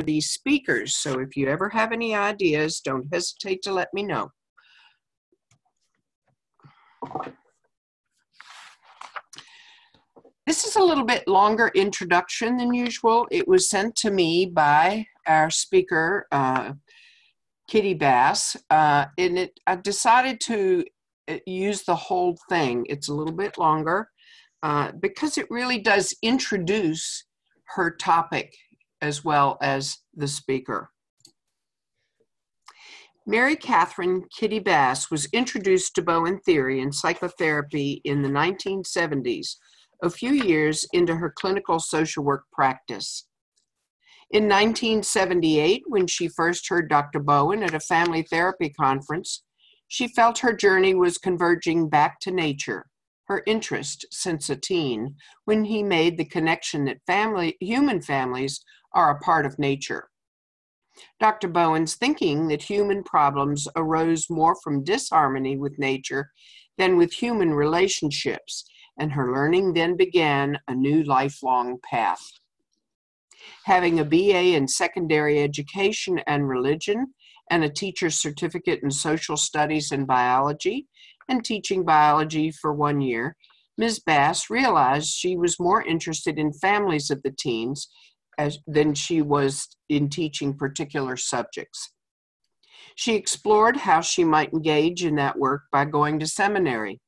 these speakers. So if you ever have any ideas, don't hesitate to let me know. This is a little bit longer introduction than usual. It was sent to me by our speaker, uh, Kitty Bass, uh, and it, I decided to uh, use the whole thing. It's a little bit longer uh, because it really does introduce her topic as well as the speaker. Mary Catherine Kitty Bass was introduced to Bowen theory and psychotherapy in the 1970s, a few years into her clinical social work practice. In 1978, when she first heard Dr. Bowen at a family therapy conference, she felt her journey was converging back to nature, her interest since a teen, when he made the connection that family, human families are a part of nature. Dr. Bowen's thinking that human problems arose more from disharmony with nature than with human relationships, and her learning then began a new lifelong path. Having a BA in secondary education and religion, and a teacher's certificate in social studies and biology, and teaching biology for one year, Ms. Bass realized she was more interested in families of the teens as, than she was in teaching particular subjects. She explored how she might engage in that work by going to seminary.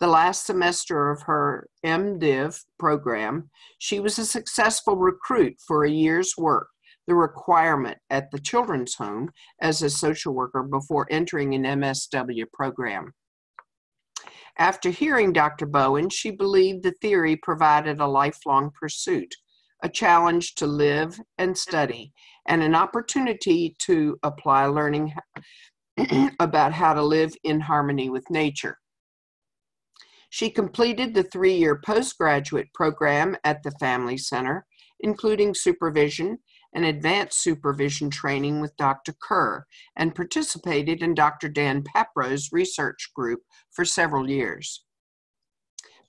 The last semester of her MDiv program, she was a successful recruit for a year's work, the requirement at the children's home as a social worker before entering an MSW program. After hearing Dr. Bowen, she believed the theory provided a lifelong pursuit a challenge to live and study, and an opportunity to apply learning about how to live in harmony with nature. She completed the three year postgraduate program at the Family Center, including supervision and advanced supervision training with Dr. Kerr, and participated in Dr. Dan Papero's research group for several years.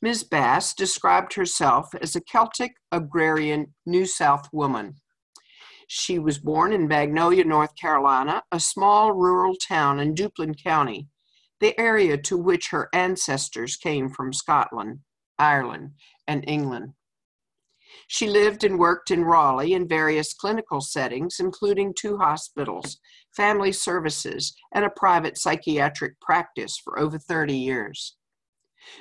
Ms. Bass described herself as a Celtic agrarian New South woman. She was born in Magnolia, North Carolina, a small rural town in Duplin County, the area to which her ancestors came from Scotland, Ireland, and England. She lived and worked in Raleigh in various clinical settings, including two hospitals, family services, and a private psychiatric practice for over 30 years.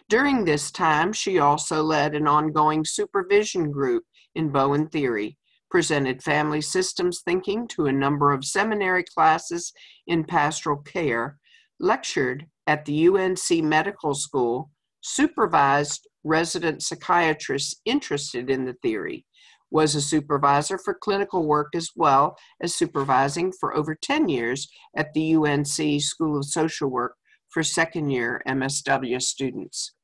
During this time, she also led an ongoing supervision group in Bowen Theory, presented family systems thinking to a number of seminary classes in pastoral care, lectured at the UNC Medical School, supervised resident psychiatrists interested in the theory, was a supervisor for clinical work as well as supervising for over 10 years at the UNC School of Social Work for second year MSW students.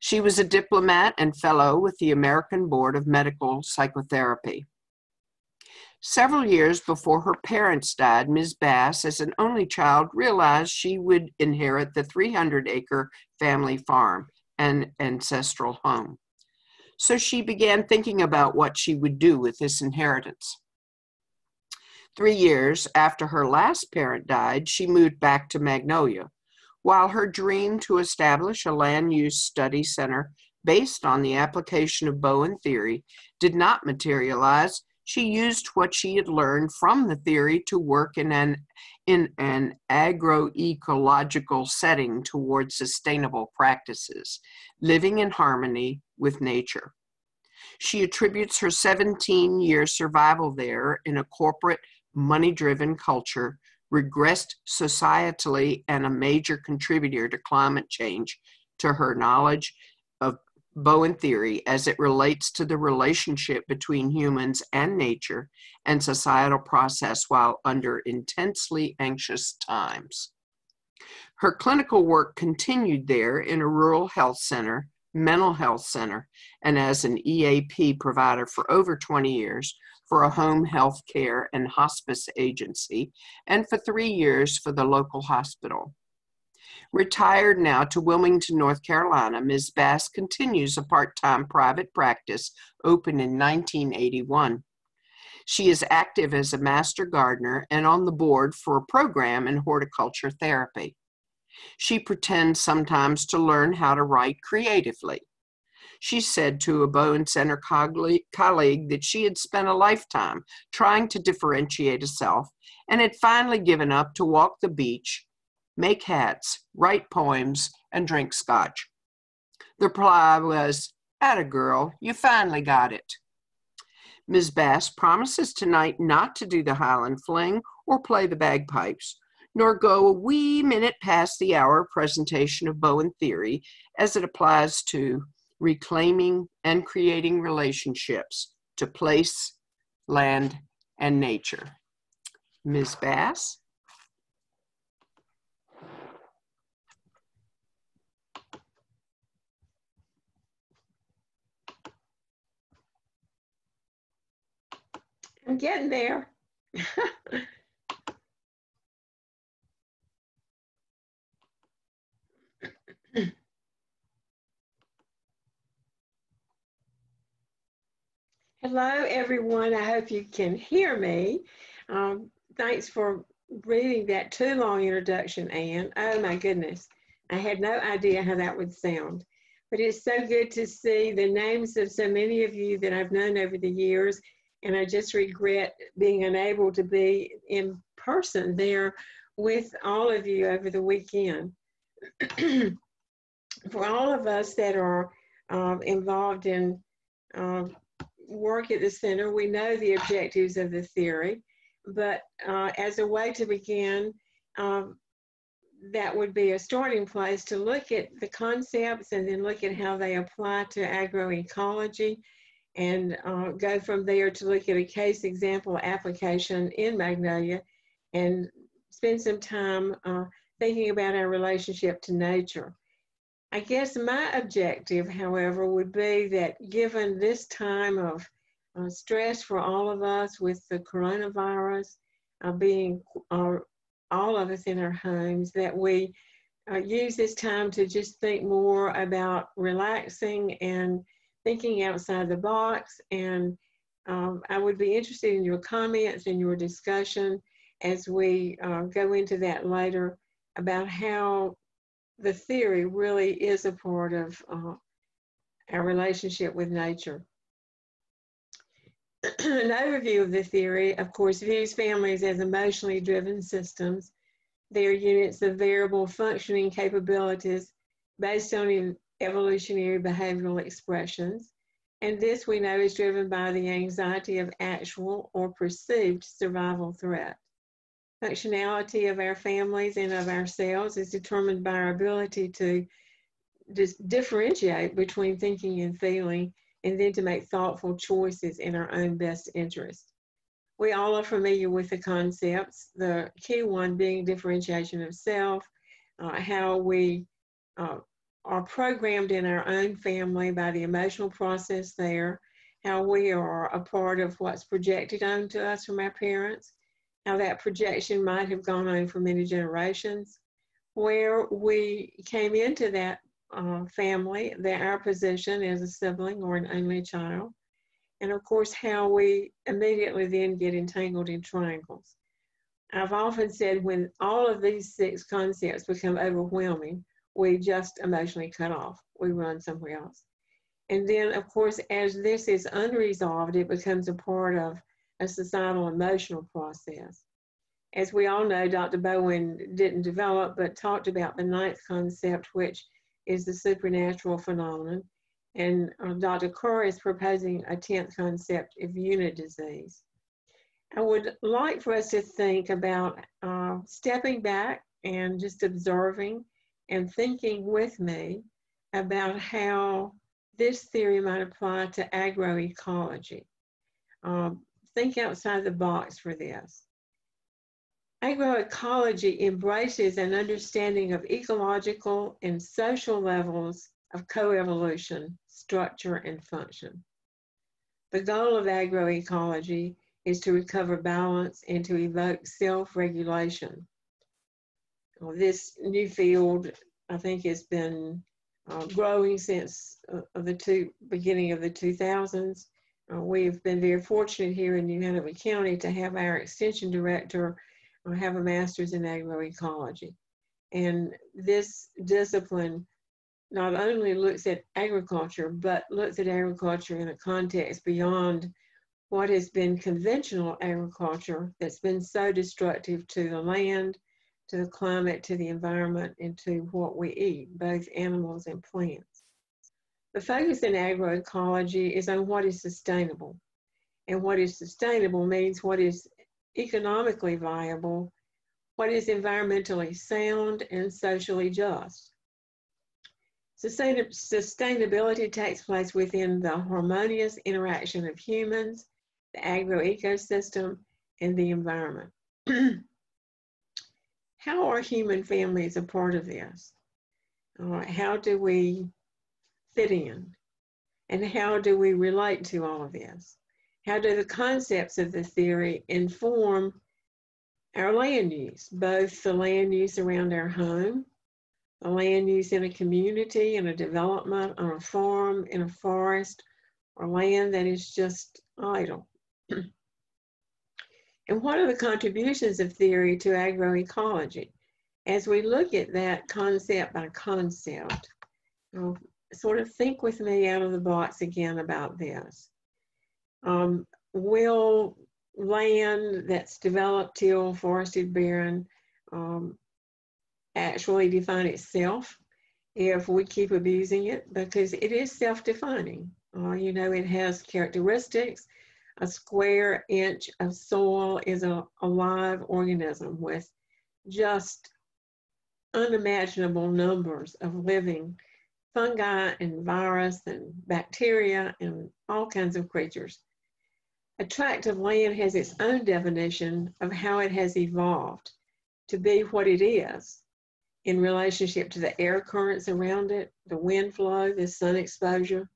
She was a diplomat and fellow with the American Board of Medical Psychotherapy. Several years before her parents died, Ms. Bass, as an only child, realized she would inherit the 300 acre family farm and ancestral home. So she began thinking about what she would do with this inheritance. Three years after her last parent died, she moved back to Magnolia, while her dream to establish a land use study center based on the application of Bowen theory did not materialize, she used what she had learned from the theory to work in an in an agroecological setting towards sustainable practices, living in harmony with nature. She attributes her 17 year survival there in a corporate, money driven culture regressed societally and a major contributor to climate change to her knowledge of Bowen theory as it relates to the relationship between humans and nature and societal process while under intensely anxious times. Her clinical work continued there in a rural health center, mental health center, and as an EAP provider for over 20 years, for a home health care and hospice agency, and for three years for the local hospital. Retired now to Wilmington, North Carolina, Ms. Bass continues a part time private practice opened in 1981. She is active as a master gardener and on the board for a program in horticulture therapy. She pretends sometimes to learn how to write creatively. She said to a Bowen Center colleague that she had spent a lifetime trying to differentiate herself and had finally given up to walk the beach, make hats, write poems, and drink scotch. The reply was, Atta girl, you finally got it. Ms. Bass promises tonight not to do the Highland Fling or play the bagpipes, nor go a wee minute past the hour presentation of Bowen theory as it applies to reclaiming and creating relationships to place, land, and nature. Ms. Bass? I'm getting there. Hello, everyone. I hope you can hear me. Um, thanks for reading that too long introduction, Anne. Oh my goodness. I had no idea how that would sound. But it's so good to see the names of so many of you that I've known over the years and I just regret being unable to be in person there with all of you over the weekend. For all of us that are um, involved in uh, work at the center, we know the objectives of the theory, but uh, as a way to begin, um, that would be a starting place to look at the concepts and then look at how they apply to agroecology and uh, go from there to look at a case example application in Magnolia and spend some time uh, thinking about our relationship to nature. I guess my objective, however, would be that given this time of uh, stress for all of us with the coronavirus uh, being all of us in our homes, that we uh, use this time to just think more about relaxing and thinking outside the box. And um, I would be interested in your comments and your discussion as we uh, go into that later about how the theory really is a part of uh, our relationship with nature. An overview of the theory, of course, views families as emotionally driven systems. They are units of variable functioning capabilities based on evolutionary behavioral expressions. And this we know is driven by the anxiety of actual or perceived survival threat. Functionality of our families and of ourselves is determined by our ability to just differentiate between thinking and feeling, and then to make thoughtful choices in our own best interest. We all are familiar with the concepts, the key one being differentiation of self, uh, how we uh, are programmed in our own family by the emotional process there, how we are a part of what's projected onto us from our parents, how that projection might have gone on for many generations, where we came into that uh, family, that our position as a sibling or an only child, and of course how we immediately then get entangled in triangles. I've often said when all of these six concepts become overwhelming, we just emotionally cut off. We run somewhere else. And then, of course, as this is unresolved, it becomes a part of a societal emotional process. As we all know, Dr. Bowen didn't develop, but talked about the ninth concept, which is the supernatural phenomenon. And uh, Dr. Kerr is proposing a 10th concept of unit disease. I would like for us to think about uh, stepping back and just observing and thinking with me about how this theory might apply to agroecology. Um, think outside the box for this. Agroecology embraces an understanding of ecological and social levels of coevolution, structure, and function. The goal of agroecology is to recover balance and to evoke self-regulation well, this new field, I think, has been uh, growing since uh, the two beginning of the 2000s. Uh, we've been very fortunate here in Hanover County to have our extension director uh, have a master's in agroecology. And this discipline not only looks at agriculture, but looks at agriculture in a context beyond what has been conventional agriculture that's been so destructive to the land, to the climate, to the environment, and to what we eat, both animals and plants. The focus in agroecology is on what is sustainable. And what is sustainable means what is economically viable, what is environmentally sound and socially just. Sustainability takes place within the harmonious interaction of humans, the agroecosystem, and the environment. how are human families a part of this? Uh, how do we fit in? And how do we relate to all of this? How do the concepts of the theory inform our land use, both the land use around our home, the land use in a community, in a development, on a farm, in a forest, or land that is just idle? And what are the contributions of theory to agroecology? As we look at that concept by concept, uh, sort of think with me out of the box again about this. Um, will land that's developed, till forested, barren, um, actually define itself if we keep abusing it? Because it is self-defining. Uh, you know, it has characteristics a square inch of soil is a, a live organism with just unimaginable numbers of living fungi and virus and bacteria and all kinds of creatures. A tract of land has its own definition of how it has evolved to be what it is in relationship to the air currents around it, the wind flow, the sun exposure,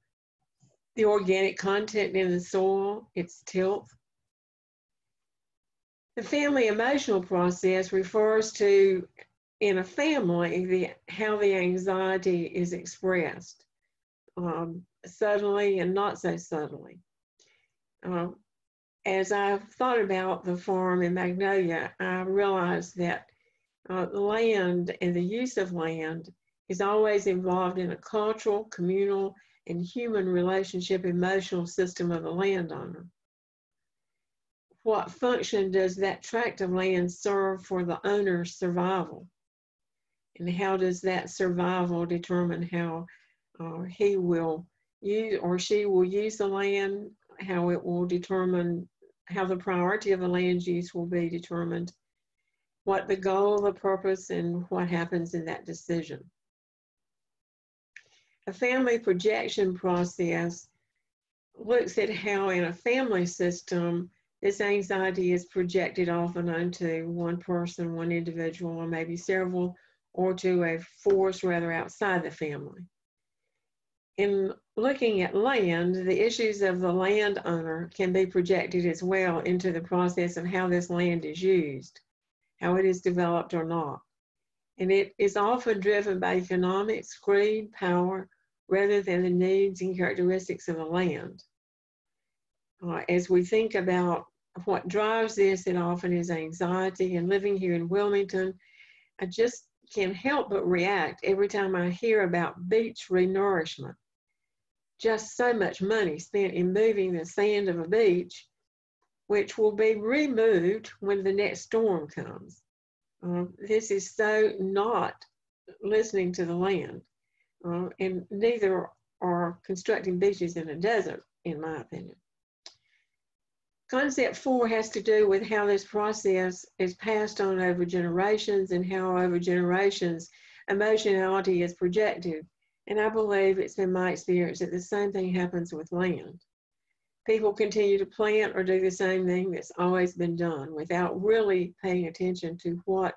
the organic content in the soil, its tilth. The family emotional process refers to, in a family, the, how the anxiety is expressed, um, subtly and not so subtly. Um, as I've thought about the farm in Magnolia, I realized that uh, land and the use of land is always involved in a cultural, communal, and human relationship emotional system of the landowner. What function does that tract of land serve for the owner's survival? And how does that survival determine how uh, he will use or she will use the land, how it will determine how the priority of the land use will be determined, what the goal, the purpose, and what happens in that decision. A family projection process looks at how in a family system this anxiety is projected often onto one person, one individual, or maybe several, or to a force rather outside the family. In looking at land, the issues of the landowner can be projected as well into the process of how this land is used, how it is developed or not. And it is often driven by economics, greed, power, rather than the needs and characteristics of the land. Uh, as we think about what drives this, it often is anxiety. And living here in Wilmington, I just can't help but react every time I hear about beach renourishment. Just so much money spent in moving the sand of a beach, which will be removed when the next storm comes. Uh, this is so not listening to the land. Uh, and neither are constructing beaches in a desert, in my opinion. Concept four has to do with how this process is passed on over generations and how over generations emotionality is projected. And I believe it's been my experience that the same thing happens with land. People continue to plant or do the same thing that's always been done without really paying attention to what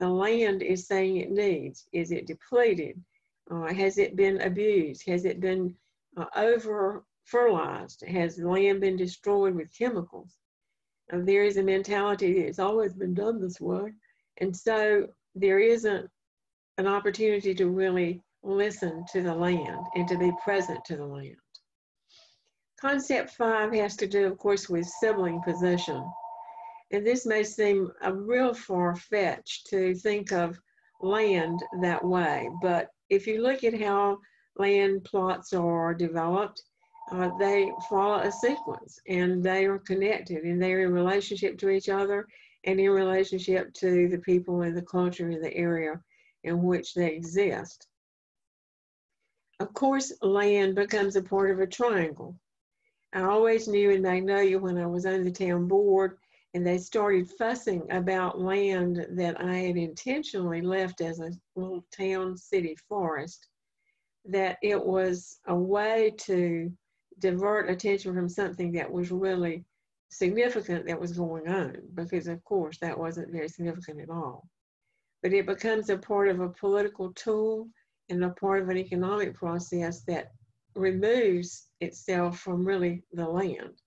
the land is saying it needs. Is it depleted? Uh, has it been abused? Has it been uh, over fertilized? Has the land been destroyed with chemicals? Uh, there is a mentality that it's always been done this way. And so there isn't an opportunity to really listen to the land and to be present to the land. Concept five has to do, of course, with sibling position. And this may seem a real far fetched to think of land that way, but if you look at how land plots are developed, uh, they follow a sequence and they are connected and they're in relationship to each other and in relationship to the people and the culture in the area in which they exist. Of course, land becomes a part of a triangle. I always knew in Magnolia when I was on the town board and they started fussing about land that I had intentionally left as a little town city forest, that it was a way to divert attention from something that was really significant that was going on, because of course that wasn't very significant at all. But it becomes a part of a political tool and a part of an economic process that removes itself from really the land.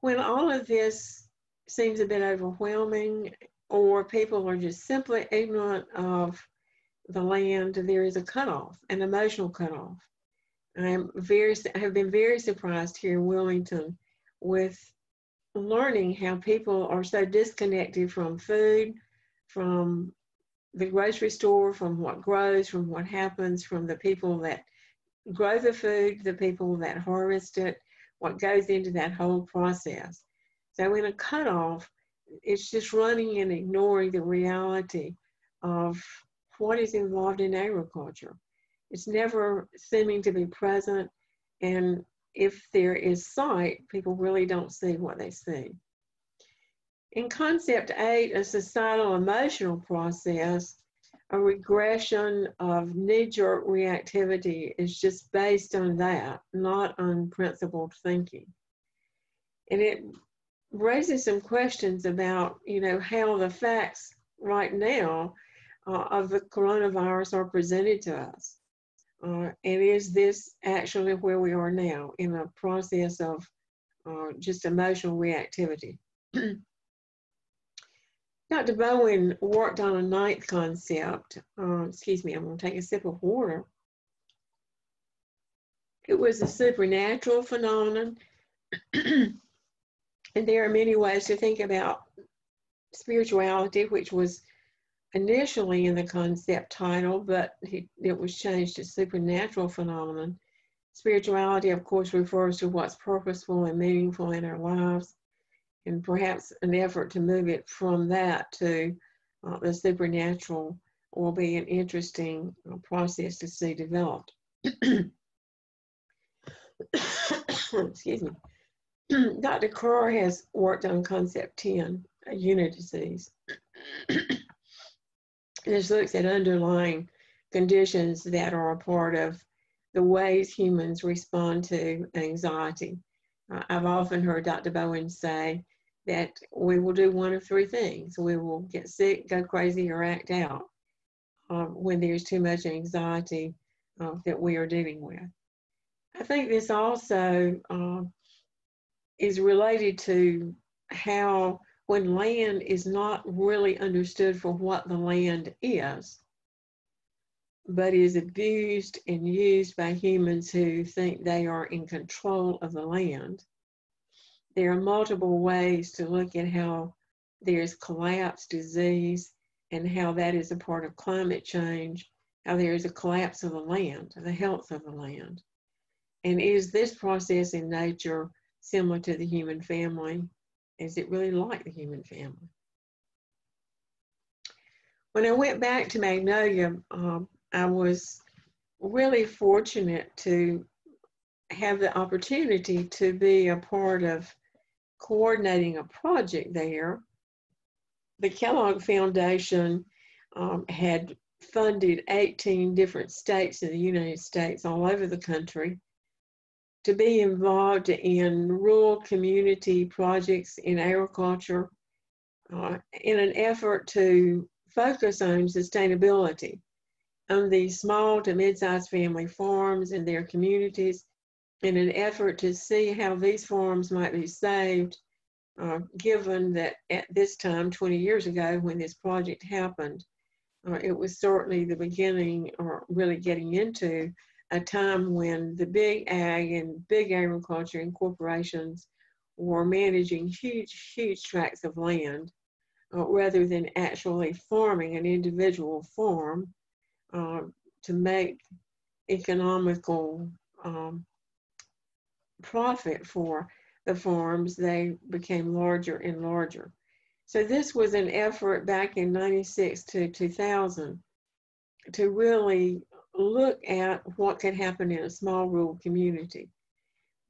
When all of this seems a bit overwhelming or people are just simply ignorant of the land, there is a cutoff, an emotional cutoff. I am very, I have been very surprised here in Wilmington with learning how people are so disconnected from food, from the grocery store, from what grows, from what happens, from the people that grow the food, the people that harvest it, what goes into that whole process. So in a cutoff, it's just running and ignoring the reality of what is involved in agriculture. It's never seeming to be present, and if there is sight, people really don't see what they see. In concept eight, a societal emotional process, a regression of knee-jerk reactivity is just based on that, not on principled thinking. And it raises some questions about, you know, how the facts right now uh, of the coronavirus are presented to us. Uh, and is this actually where we are now in a process of uh, just emotional reactivity? Dr. Bowen worked on a ninth concept. Uh, excuse me, I'm going to take a sip of water. It was a supernatural phenomenon And there are many ways to think about spirituality, which was initially in the concept title, but it was changed to supernatural phenomenon. Spirituality, of course, refers to what's purposeful and meaningful in our lives, and perhaps an effort to move it from that to uh, the supernatural will be an interesting uh, process to see developed. Excuse me. Dr. Kerr has worked on concept 10, a unit disease. this looks at underlying conditions that are a part of the ways humans respond to anxiety. Uh, I've often heard Dr. Bowen say that we will do one of three things. We will get sick, go crazy, or act out uh, when there's too much anxiety uh, that we are dealing with. I think this also uh, is related to how when land is not really understood for what the land is, but is abused and used by humans who think they are in control of the land. There are multiple ways to look at how there's collapse, disease, and how that is a part of climate change, how there is a collapse of the land, the health of the land. And is this process in nature similar to the human family? Is it really like the human family? When I went back to Magnolia, um, I was really fortunate to have the opportunity to be a part of coordinating a project there. The Kellogg Foundation um, had funded 18 different states in the United States, all over the country, to be involved in rural community projects in agriculture uh, in an effort to focus on sustainability on these small to mid-sized family farms in their communities in an effort to see how these farms might be saved uh, given that at this time 20 years ago when this project happened uh, it was certainly the beginning or really getting into a time when the big ag and big agriculture and corporations were managing huge, huge tracts of land uh, rather than actually farming an individual farm uh, to make economical um, profit for the farms, they became larger and larger. So this was an effort back in 96 to 2000 to really look at what could happen in a small rural community.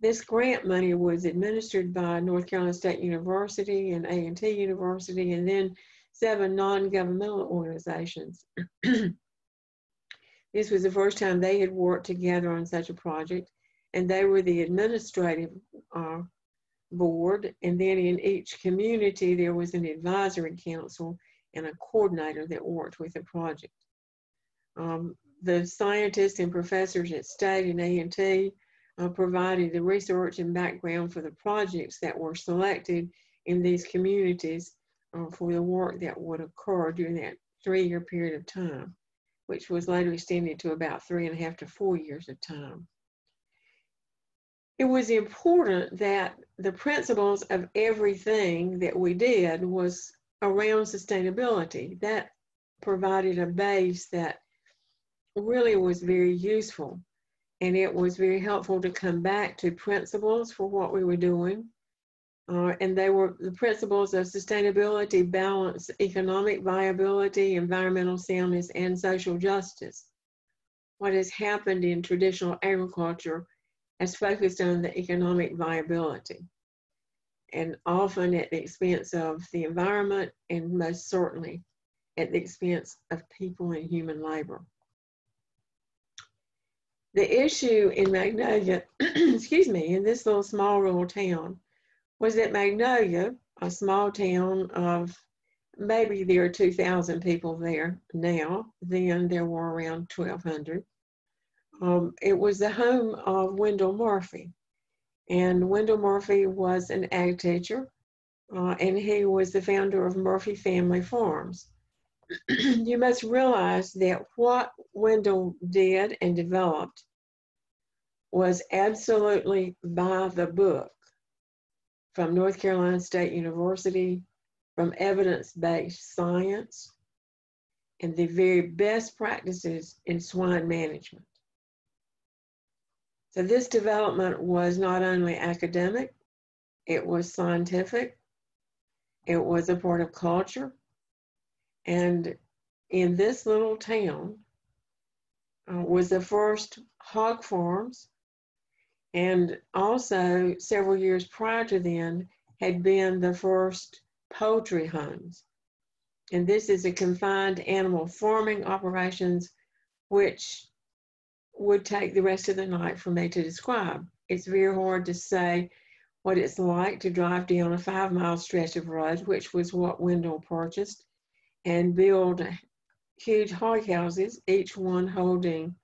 This grant money was administered by North Carolina State University and A&T University and then seven non-governmental organizations. this was the first time they had worked together on such a project and they were the administrative uh, board. And then in each community, there was an advisory council and a coordinator that worked with the project. Um, the scientists and professors at State and A&T uh, provided the research and background for the projects that were selected in these communities uh, for the work that would occur during that three-year period of time, which was later extended to about three and a half to four years of time. It was important that the principles of everything that we did was around sustainability. That provided a base that really was very useful. And it was very helpful to come back to principles for what we were doing. Uh, and they were the principles of sustainability, balance, economic viability, environmental soundness, and social justice. What has happened in traditional agriculture has focused on the economic viability and often at the expense of the environment and most certainly at the expense of people and human labor. The issue in Magnolia, excuse me, in this little small rural town was that Magnolia, a small town of maybe there are 2,000 people there now, then there were around 1,200. Um, it was the home of Wendell Murphy. And Wendell Murphy was an ag teacher, uh, and he was the founder of Murphy Family Farms. you must realize that what Wendell did and developed was absolutely by the book from North Carolina State University, from evidence based science, and the very best practices in swine management. So, this development was not only academic, it was scientific, it was a part of culture, and in this little town uh, was the first hog farms, and also several years prior to then had been the first poultry homes. And this is a confined animal farming operations, which would take the rest of the night for me to describe. It's very hard to say what it's like to drive down a five mile stretch of road, which was what Wendell purchased, and build huge hog houses, each one holding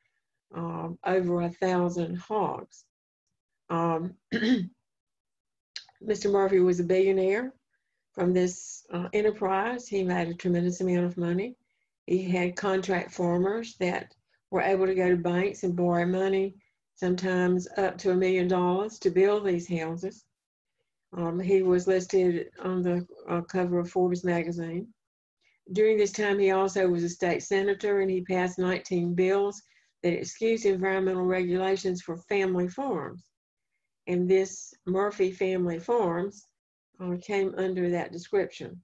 um, over a thousand hogs. Um, Mr. Murphy was a billionaire from this uh, enterprise. He made a tremendous amount of money. He had contract farmers that were able to go to banks and borrow money, sometimes up to a million dollars to build these houses. Um, he was listed on the uh, cover of Forbes magazine. During this time, he also was a state senator and he passed 19 bills that excused environmental regulations for family farms. And this Murphy Family Farms uh, came under that description.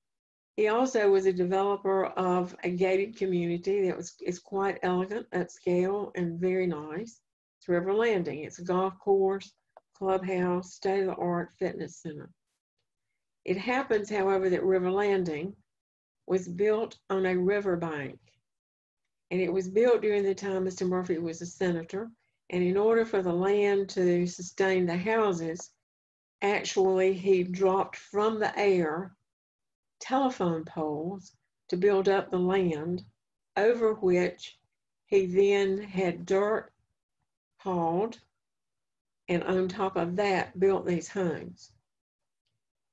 He also was a developer of a gated community that was is quite elegant at scale and very nice. It's River Landing. It's a golf course, clubhouse, state-of-the-art fitness center. It happens, however, that River Landing was built on a riverbank. And it was built during the time Mr. Murphy was a senator. And in order for the land to sustain the houses, actually he dropped from the air telephone poles to build up the land over which he then had dirt hauled and on top of that built these homes.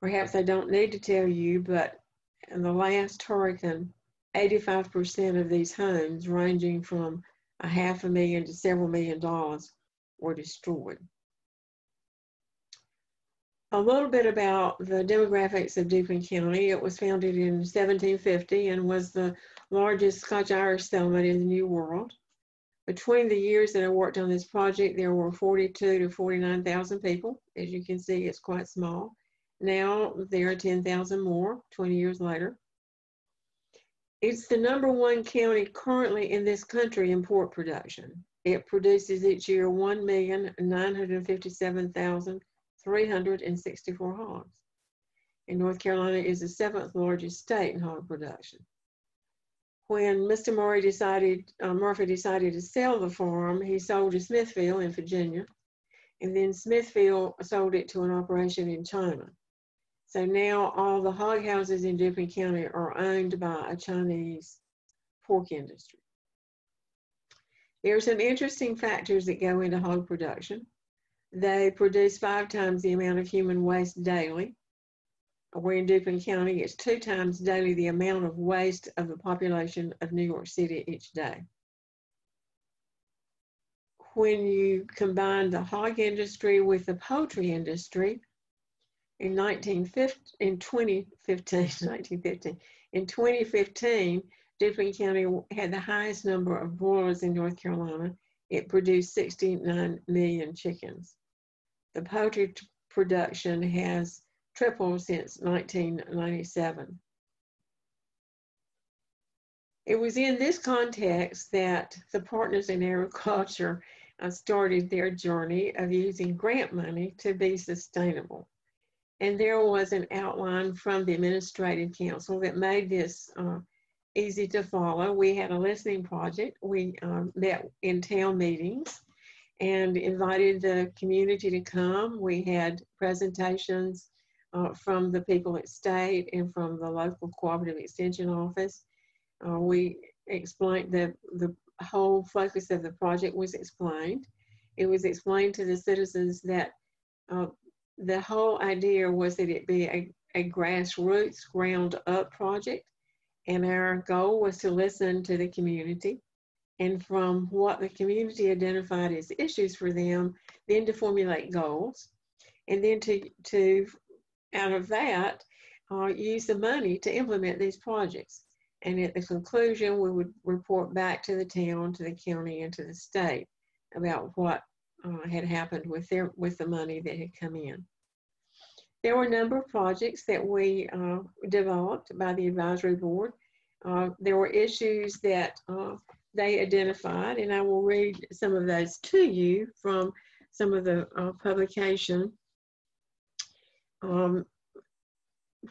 Perhaps I don't need to tell you, but in the last hurricane, 85% of these homes, ranging from a half a million to several million dollars were destroyed. A little bit about the demographics of Duplin County. It was founded in 1750 and was the largest Scotch-Irish settlement in the New World. Between the years that I worked on this project, there were 42 to 49,000 people. As you can see, it's quite small. Now there are 10,000 more 20 years later. It's the number one county currently in this country in pork production. It produces each year 1,957,364 hogs. And North Carolina is the seventh largest state in hog production. When Mr. Murray decided, uh, Murphy decided to sell the farm, he sold to Smithfield in Virginia, and then Smithfield sold it to an operation in China. So now all the hog houses in Duplin County are owned by a Chinese pork industry. There are some interesting factors that go into hog production. They produce five times the amount of human waste daily. Where in Duplin County, it's two times daily the amount of waste of the population of New York City each day. When you combine the hog industry with the poultry industry, in 1950, in 2015, 1915, in 2015, Duplin County had the highest number of broilers in North Carolina. It produced 69 million chickens. The poultry production has tripled since 1997. It was in this context that the Partners in Agriculture uh, started their journey of using grant money to be sustainable. And there was an outline from the Administrative Council that made this uh, easy to follow. We had a listening project. We um, met in town meetings and invited the community to come. We had presentations uh, from the people at state and from the local cooperative extension office. Uh, we explained the, the whole focus of the project was explained. It was explained to the citizens that uh, the whole idea was that it be a, a grassroots, ground up project. And our goal was to listen to the community and from what the community identified as issues for them, then to formulate goals. And then to, to out of that, uh, use the money to implement these projects. And at the conclusion, we would report back to the town, to the county, and to the state about what uh, had happened with their with the money that had come in. There were a number of projects that we uh, developed by the advisory board. Uh, there were issues that uh, they identified, and I will read some of those to you from some of the uh, publication. Um,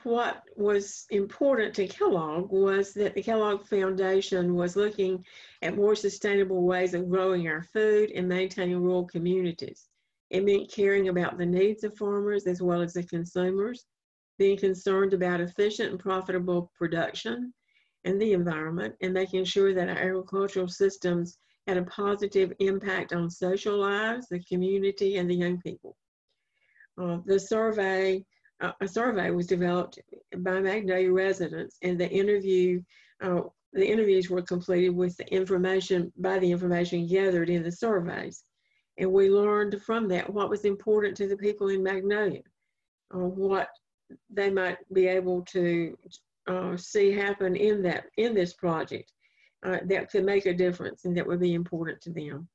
what was important to Kellogg was that the Kellogg Foundation was looking at more sustainable ways of growing our food and maintaining rural communities. It meant caring about the needs of farmers as well as the consumers, being concerned about efficient and profitable production and the environment, and making sure that our agricultural systems had a positive impact on social lives, the community, and the young people. Uh, the survey a survey was developed by Magnolia residents, and the interview, uh, the interviews were completed with the information by the information gathered in the surveys, and we learned from that what was important to the people in Magnolia, uh, what they might be able to uh, see happen in that in this project uh, that could make a difference and that would be important to them.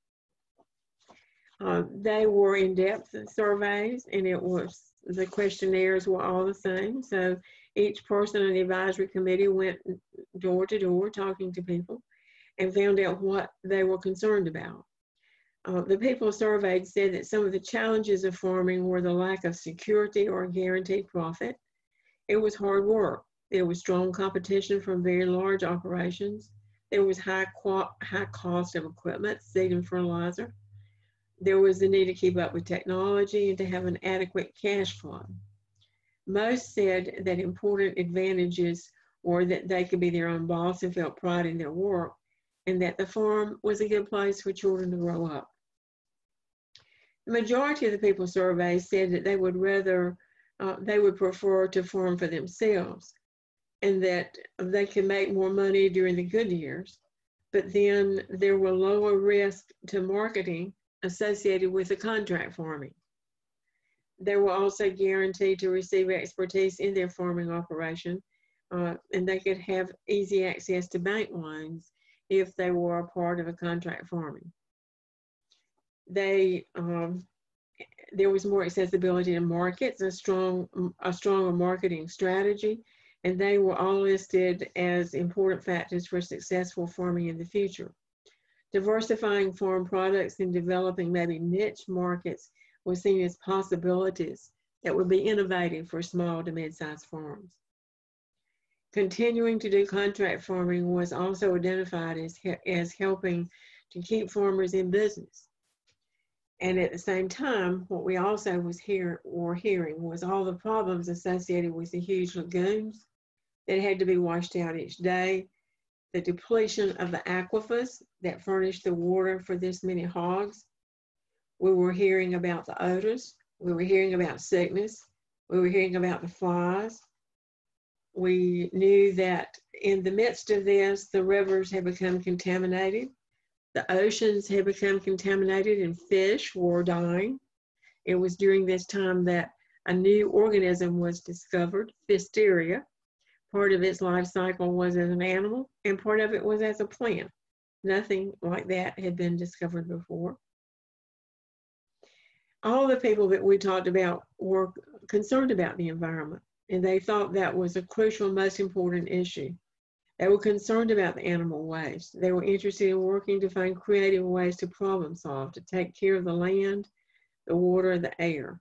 Uh, they were in-depth surveys and it was the questionnaires were all the same. So each person on the advisory committee went door to door talking to people and found out what they were concerned about. Uh, the people surveyed said that some of the challenges of farming were the lack of security or guaranteed profit. It was hard work. There was strong competition from very large operations. There was high, high cost of equipment, seed and fertilizer there was the need to keep up with technology and to have an adequate cash flow. Most said that important advantages were that they could be their own boss and felt pride in their work, and that the farm was a good place for children to grow up. The majority of the people surveyed said that they would rather, uh, they would prefer to farm for themselves and that they can make more money during the good years but then there were lower risk to marketing associated with the contract farming. They were also guaranteed to receive expertise in their farming operation, uh, and they could have easy access to bank loans if they were a part of a contract farming. They um, there was more accessibility to markets, a strong a stronger marketing strategy, and they were all listed as important factors for successful farming in the future. Diversifying farm products and developing maybe niche markets were seen as possibilities that would be innovative for small to mid-sized farms. Continuing to do contract farming was also identified as, as helping to keep farmers in business. And at the same time, what we also was hear, were hearing was all the problems associated with the huge lagoons that had to be washed out each day, the depletion of the aquifers that furnished the water for this many hogs. We were hearing about the odors. We were hearing about sickness. We were hearing about the flies. We knew that in the midst of this, the rivers had become contaminated. The oceans had become contaminated and fish were dying. It was during this time that a new organism was discovered, Pfiesteria, Part of its life cycle was as an animal, and part of it was as a plant. Nothing like that had been discovered before. All the people that we talked about were concerned about the environment, and they thought that was a crucial, most important issue. They were concerned about the animal waste. They were interested in working to find creative ways to problem solve, to take care of the land, the water, the air.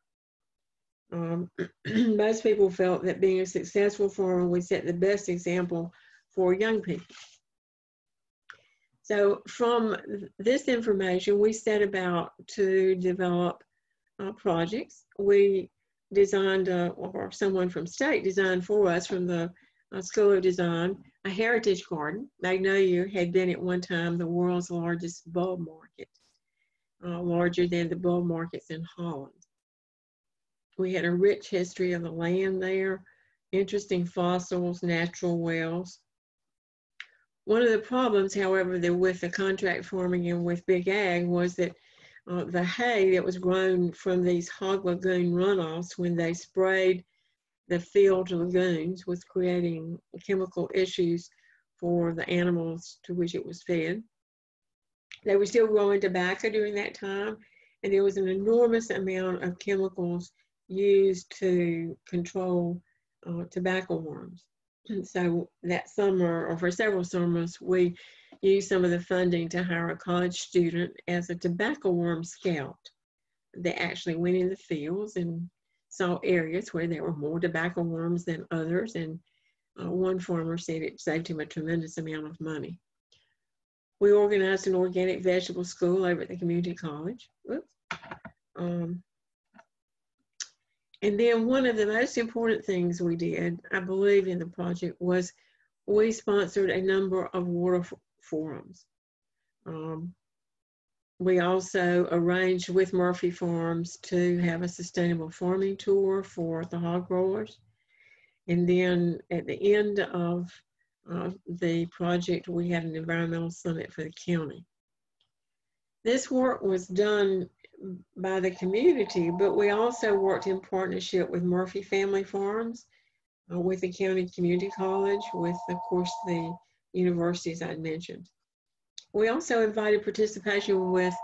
Um, most people felt that being a successful farmer would set the best example for young people. So from this information, we set about to develop uh, projects. We designed, a, or someone from state designed for us from the uh, School of Design, a heritage garden. Magnolia had been at one time the world's largest bulb market, uh, larger than the bulb markets in Holland. We had a rich history of the land there, interesting fossils, natural wells. One of the problems, however, that with the contract farming and with big ag was that uh, the hay that was grown from these hog lagoon runoffs when they sprayed the field lagoons was creating chemical issues for the animals to which it was fed. They were still growing tobacco during that time, and there was an enormous amount of chemicals used to control uh, tobacco worms. And so that summer, or for several summers, we used some of the funding to hire a college student as a tobacco worm scout. They actually went in the fields and saw areas where there were more tobacco worms than others. And uh, one farmer said it saved him a tremendous amount of money. We organized an organic vegetable school over at the community college. Um, and then one of the most important things we did, I believe, in the project was we sponsored a number of water forums. Um, we also arranged with Murphy Farms to have a sustainable farming tour for the hog growers. And then at the end of uh, the project, we had an environmental summit for the county. This work was done by the community, but we also worked in partnership with Murphy Family Farms, uh, with the County Community College, with, of course, the universities I mentioned. We also invited participation with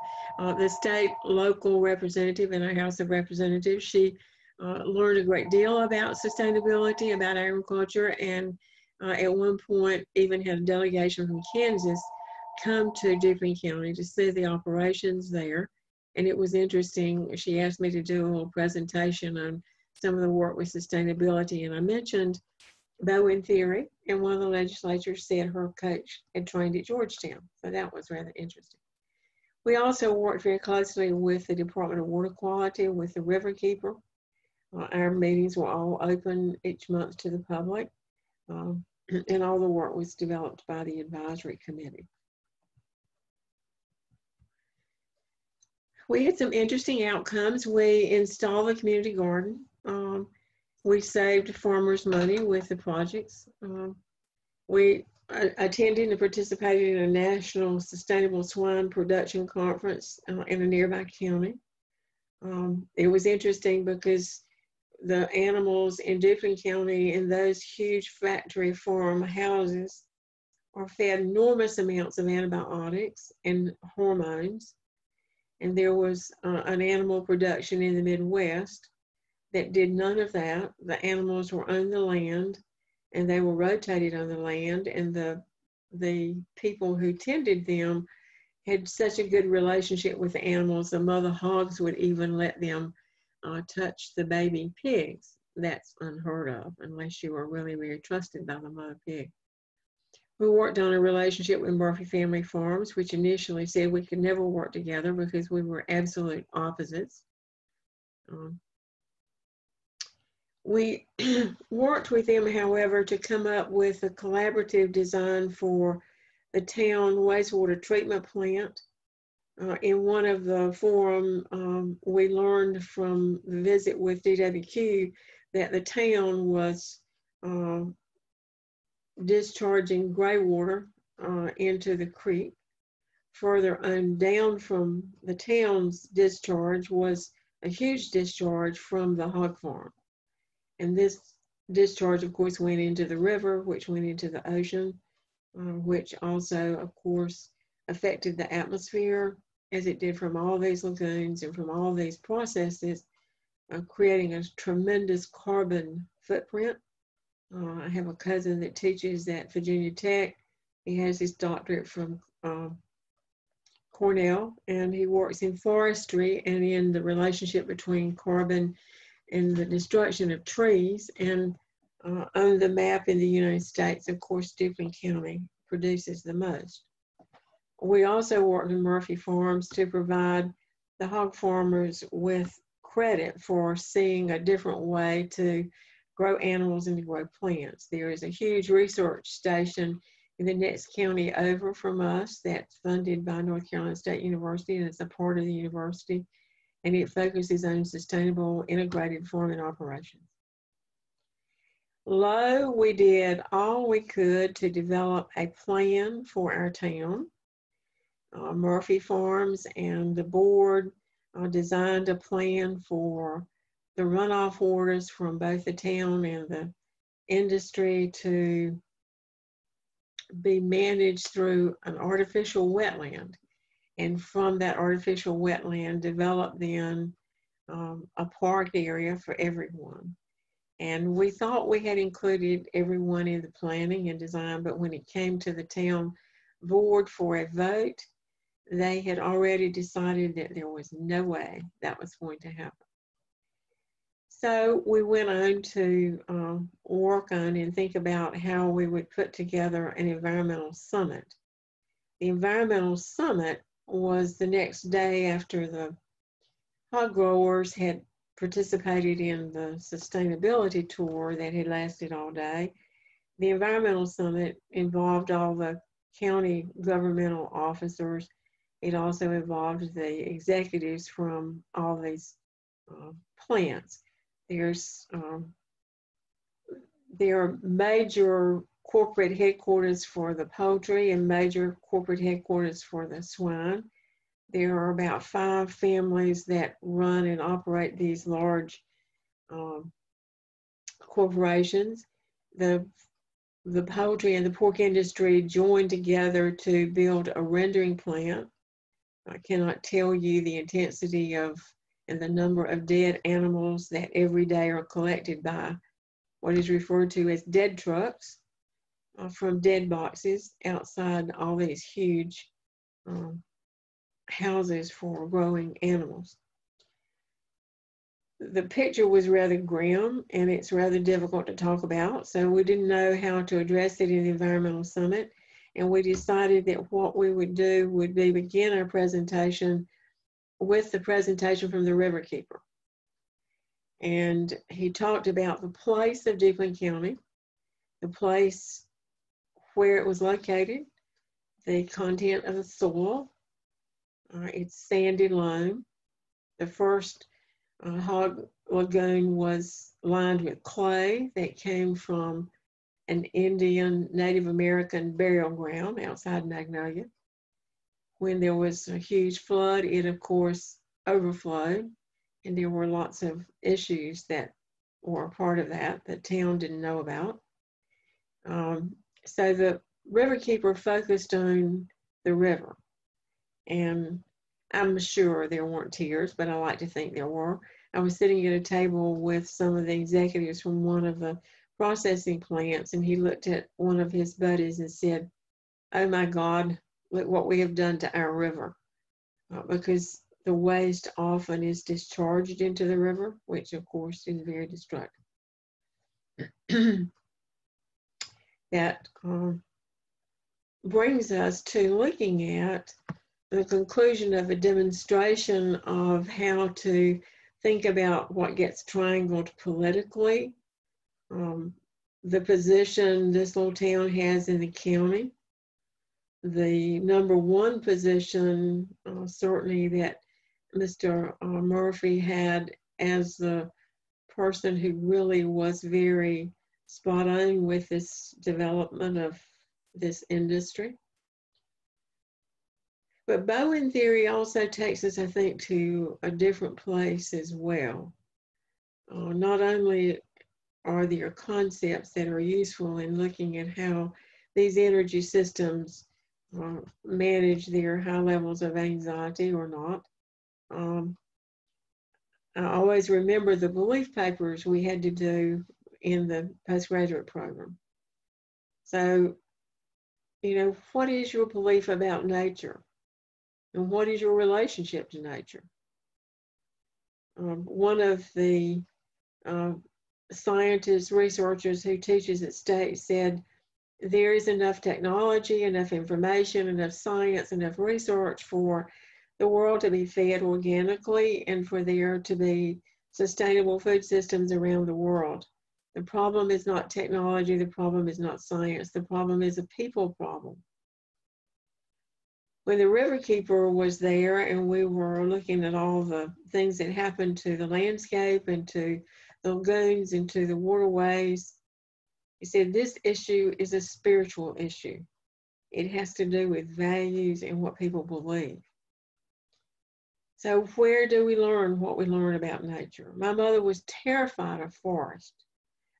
uh, the state local representative in our House of Representatives. She uh, learned a great deal about sustainability, about agriculture, and uh, at one point even had a delegation from Kansas come to Duplin County to see the operations there and it was interesting. She asked me to do a little presentation on some of the work with sustainability, and I mentioned Bowen theory, and one of the legislators said her coach had trained at Georgetown, so that was rather interesting. We also worked very closely with the Department of Water Quality, with the Riverkeeper. Uh, our meetings were all open each month to the public, um, and all the work was developed by the advisory committee. We had some interesting outcomes. We installed the community garden. Um, we saved farmers money with the projects. Um, we attended and participated in a national sustainable swine production conference uh, in a nearby county. Um, it was interesting because the animals in Duplin County in those huge factory farm houses are fed enormous amounts of antibiotics and hormones. And there was uh, an animal production in the Midwest that did none of that. The animals were on the land and they were rotated on the land and the the people who tended them had such a good relationship with the animals the mother hogs would even let them uh, touch the baby pigs that's unheard of unless you were really really trusted by the mother pig we worked on a relationship with murphy family farms which initially said we could never work together because we were absolute opposites um, we worked with them, however, to come up with a collaborative design for the town wastewater treatment plant. Uh, in one of the forum, um, we learned from the visit with DWQ that the town was uh, discharging gray water uh, into the creek. Further on down from the town's discharge was a huge discharge from the hog farm. And this discharge, of course, went into the river, which went into the ocean, uh, which also, of course, affected the atmosphere as it did from all these lagoons and from all these processes, uh, creating a tremendous carbon footprint. Uh, I have a cousin that teaches at Virginia Tech. He has his doctorate from um, Cornell, and he works in forestry and in the relationship between carbon and the destruction of trees. And uh, on the map in the United States, of course, Duplin County produces the most. We also worked with Murphy Farms to provide the hog farmers with credit for seeing a different way to grow animals and to grow plants. There is a huge research station in the next county over from us that's funded by North Carolina State University and it's a part of the university and it focuses on sustainable integrated farming operations. Low, we did all we could to develop a plan for our town. Uh, Murphy Farms and the board uh, designed a plan for the runoff waters from both the town and the industry to be managed through an artificial wetland and from that artificial wetland develop then um, a park area for everyone. And we thought we had included everyone in the planning and design, but when it came to the town board for a vote, they had already decided that there was no way that was going to happen. So we went on to um, work on and think about how we would put together an environmental summit. The environmental summit was the next day after the hog growers had participated in the sustainability tour that had lasted all day. The environmental summit involved all the county governmental officers. It also involved the executives from all these uh, plants. There's um, there are major corporate headquarters for the poultry and major corporate headquarters for the swine. There are about five families that run and operate these large um, corporations. The, the poultry and the pork industry joined together to build a rendering plant. I cannot tell you the intensity of and the number of dead animals that every day are collected by what is referred to as dead trucks uh, from dead boxes outside all these huge um, houses for growing animals. The picture was rather grim and it's rather difficult to talk about, so we didn't know how to address it in the Environmental Summit. And we decided that what we would do would be begin our presentation with the presentation from the Riverkeeper. And he talked about the place of Duplin County, the place where it was located, the content of the soil, uh, it's sandy loam. The first uh, hog lagoon was lined with clay that came from an Indian Native American burial ground outside Magnolia. When there was a huge flood, it of course overflowed, and there were lots of issues that were part of that that town didn't know about. Um, so the riverkeeper focused on the river, and I'm sure there weren't tears, but I like to think there were. I was sitting at a table with some of the executives from one of the processing plants, and he looked at one of his buddies and said, Oh my God, look what we have done to our river. Uh, because the waste often is discharged into the river, which of course is very destructive. that um, brings us to looking at the conclusion of a demonstration of how to think about what gets triangled politically, um, the position this little town has in the county, the number one position, uh, certainly that Mr. Uh, Murphy had as the person who really was very spot on with this development of this industry. But Bowen theory also takes us, I think, to a different place as well. Uh, not only are there concepts that are useful in looking at how these energy systems uh, manage their high levels of anxiety or not, um, I always remember the belief papers we had to do in the postgraduate program. So, you know, what is your belief about nature? And what is your relationship to nature? Um, one of the uh, scientists, researchers who teaches at State said, there is enough technology, enough information, enough science, enough research for the world to be fed organically and for there to be sustainable food systems around the world. The problem is not technology, the problem is not science, the problem is a people problem. When the riverkeeper was there and we were looking at all the things that happened to the landscape and to the lagoons and to the waterways, he said this issue is a spiritual issue. It has to do with values and what people believe. So where do we learn what we learn about nature? My mother was terrified of forest,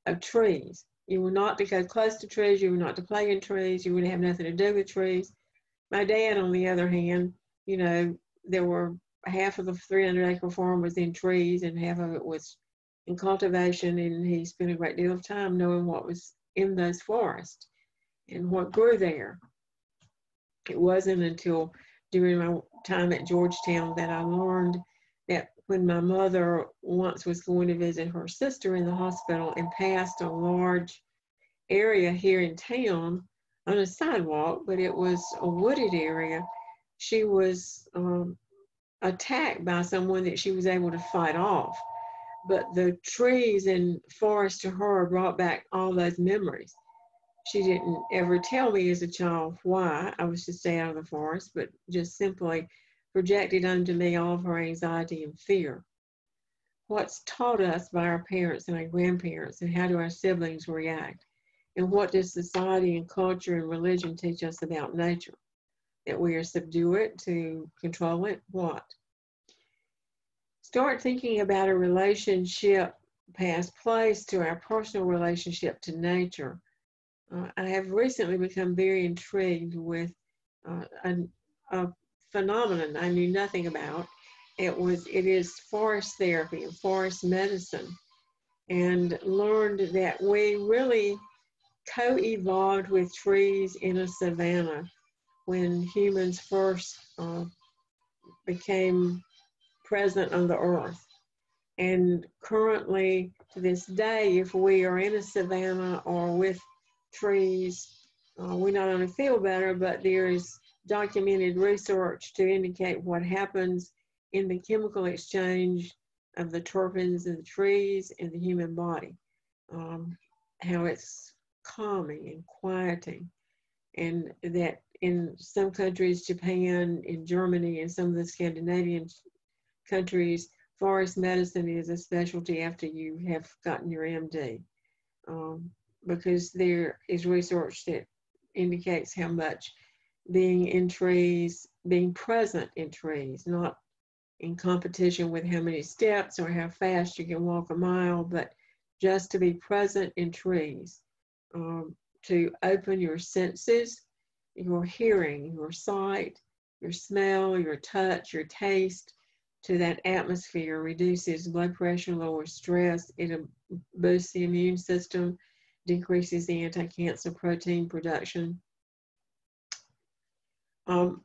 of trees. You were not to go close to trees. You were not to play in trees. You would have nothing to do with trees. My dad, on the other hand, you know, there were half of the 300 acre farm was in trees and half of it was in cultivation. And he spent a great deal of time knowing what was in those forests and what grew there. It wasn't until during my time at Georgetown that I learned that when my mother once was going to visit her sister in the hospital and passed a large area here in town on a sidewalk, but it was a wooded area, she was um, attacked by someone that she was able to fight off. But the trees and forest to her brought back all those memories she didn't ever tell me as a child why I was to stay out of the forest, but just simply projected onto me all of her anxiety and fear. What's taught us by our parents and our grandparents, and how do our siblings react? And what does society and culture and religion teach us about nature? That we are subdue it to control it? What? Start thinking about a relationship past place to our personal relationship to nature uh, I have recently become very intrigued with uh, a, a, phenomenon I knew nothing about. It was it is forest therapy and forest medicine, and learned that we really co-evolved with trees in a savanna when humans first uh, became present on the earth. And currently, to this day, if we are in a savanna or with trees, uh, we not only feel better, but there is documented research to indicate what happens in the chemical exchange of the terpenes in the trees and the human body, um, how it's calming and quieting, and that in some countries, Japan, in Germany, and some of the Scandinavian countries, forest medicine is a specialty after you have gotten your MD. Um, because there is research that indicates how much being in trees, being present in trees, not in competition with how many steps or how fast you can walk a mile, but just to be present in trees, um, to open your senses, your hearing, your sight, your smell, your touch, your taste to that atmosphere, reduces blood pressure, lowers stress, it boosts the immune system, decreases the anti-cancer protein production. Um,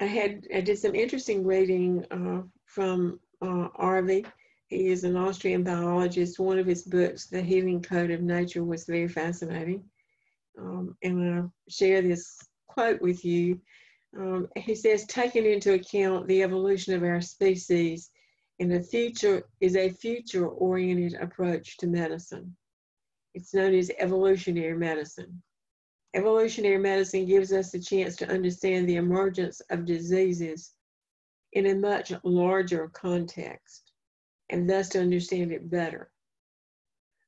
I had I did some interesting reading uh, from uh, Arvay. He is an Austrian biologist. One of his books, The Healing Code of Nature, was very fascinating. Um, and I'll share this quote with you. Um, he says, taking into account the evolution of our species in the future is a future-oriented approach to medicine. It's known as evolutionary medicine. Evolutionary medicine gives us a chance to understand the emergence of diseases in a much larger context and thus to understand it better.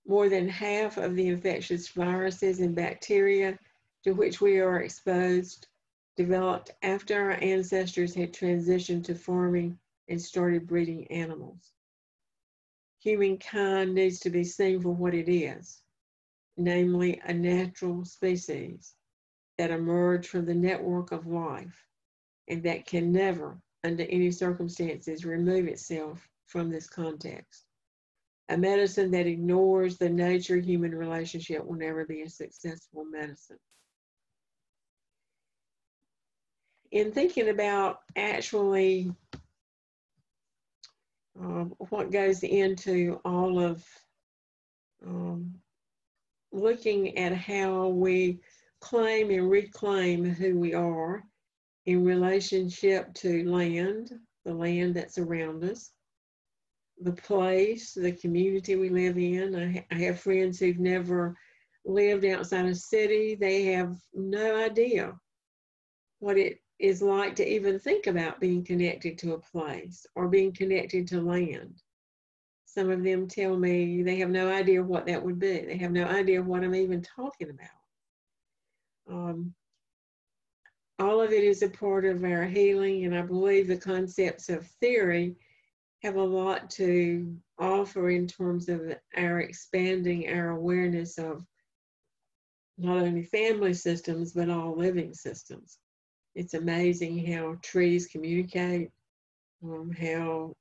More than half of the infectious viruses and bacteria to which we are exposed developed after our ancestors had transitioned to farming and started breeding animals. Humankind needs to be seen for what it is, namely a natural species that emerged from the network of life and that can never under any circumstances, remove itself from this context. A medicine that ignores the nature human relationship will never be a successful medicine. In thinking about actually um, what goes into all of um, looking at how we claim and reclaim who we are in relationship to land, the land that's around us, the place, the community we live in. I, I have friends who've never lived outside a city. They have no idea what it is like to even think about being connected to a place or being connected to land. Some of them tell me they have no idea what that would be. They have no idea what I'm even talking about. Um, all of it is a part of our healing, and I believe the concepts of theory have a lot to offer in terms of our expanding our awareness of not only family systems, but all living systems. It's amazing how trees communicate, um, how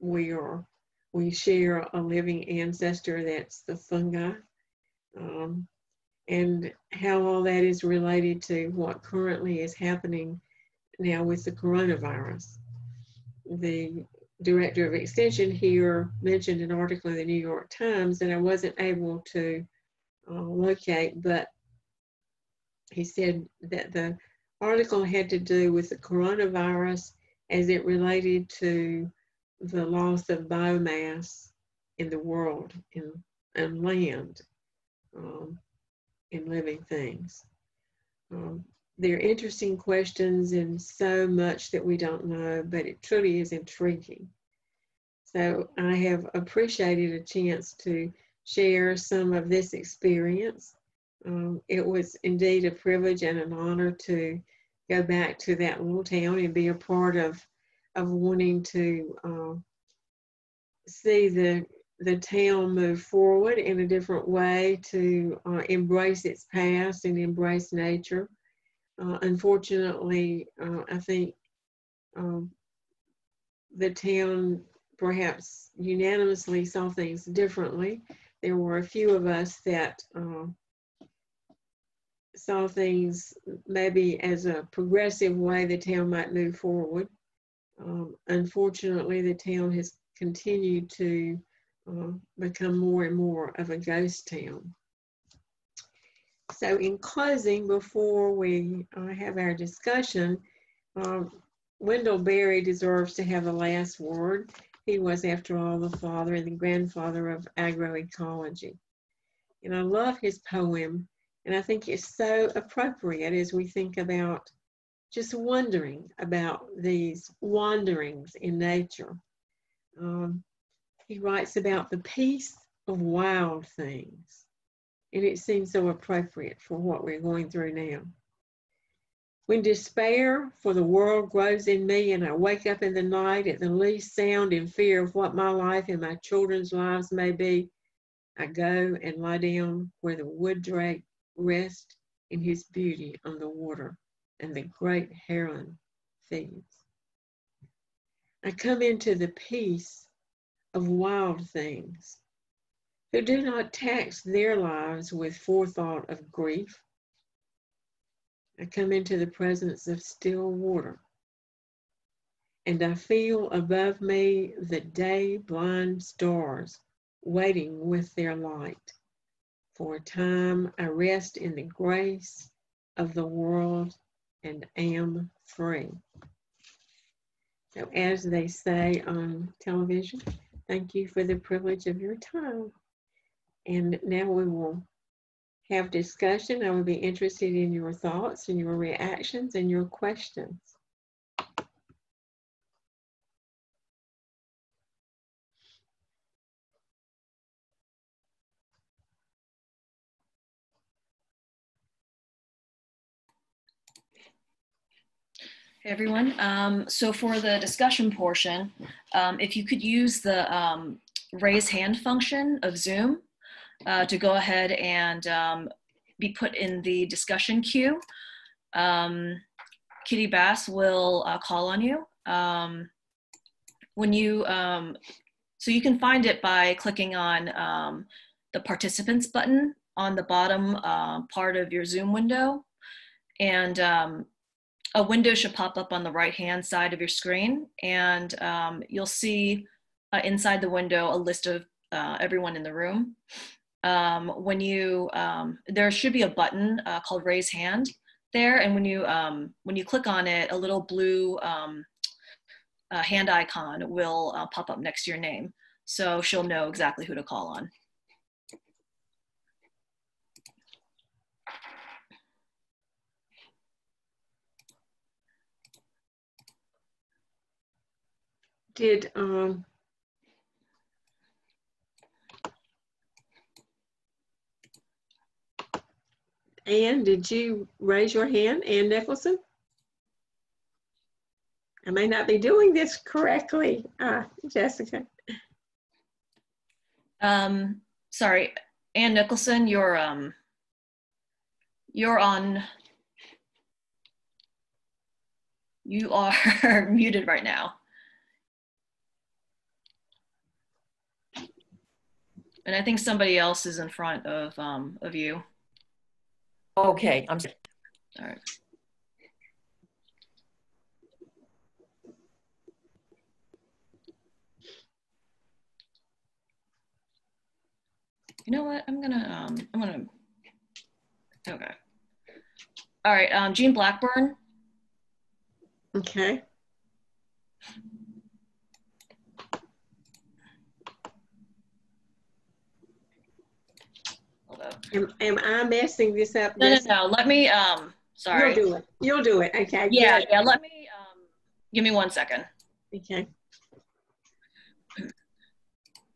we are, we share a living ancestor that's the fungi. Um, and how all that is related to what currently is happening now with the coronavirus. The director of extension here mentioned an article in the New York Times that I wasn't able to uh, locate, but he said that the article had to do with the coronavirus as it related to the loss of biomass in the world and, and land. Um, in living things. Um, they're interesting questions and so much that we don't know, but it truly is intriguing. So I have appreciated a chance to share some of this experience. Um, it was indeed a privilege and an honor to go back to that little town and be a part of, of wanting to uh, see the the town move forward in a different way to uh, embrace its past and embrace nature. Uh, unfortunately, uh, I think um, the town perhaps unanimously saw things differently. There were a few of us that uh, saw things maybe as a progressive way the town might move forward. Um, unfortunately, the town has continued to uh, become more and more of a ghost town. So in closing, before we uh, have our discussion, um, Wendell Berry deserves to have the last word. He was, after all, the father and the grandfather of agroecology. And I love his poem, and I think it's so appropriate as we think about just wondering about these wanderings in nature. Um, he writes about the peace of wild things, and it seems so appropriate for what we're going through now. When despair for the world grows in me and I wake up in the night at the least sound in fear of what my life and my children's lives may be, I go and lie down where the wood drake rests in his beauty on the water and the great heron feeds. I come into the peace of wild things who do not tax their lives with forethought of grief I come into the presence of still water. And I feel above me the day blind stars waiting with their light. For a time I rest in the grace of the world and am free. So, as they say on television, thank you for the privilege of your time. And now we will have discussion. I would be interested in your thoughts and your reactions and your questions. Hey everyone. Um, so for the discussion portion, um, if you could use the um, raise hand function of Zoom, uh, to go ahead and um, be put in the discussion queue. Um, Kitty Bass will uh, call on you. Um, when you, so you can find it by clicking on the participants button on the bottom uh, part of your Zoom window. And a window should pop up on the right hand side of your screen. And you'll see uh, inside the window a list of uh, everyone in the room um, when you um, there should be a button uh, called raise hand there and when you um, when you click on it a little blue um, uh, hand icon will uh, pop up next to your name so she'll know exactly who to call on did um Ann, did you raise your hand? Ann Nicholson? I may not be doing this correctly. Ah, Jessica. Um, sorry, Ann Nicholson, you're um, you're on. You are muted right now. And I think somebody else is in front of um, of you. Okay, I'm sorry. All right. You know what? I'm gonna um I'm gonna okay. All right, um Jean Blackburn. Okay. Am, am I messing this up? No, no, no. Let me. Um, sorry. You'll do it. You'll do it. Okay. Yeah, good. yeah. Let me. Um, give me one second. Okay.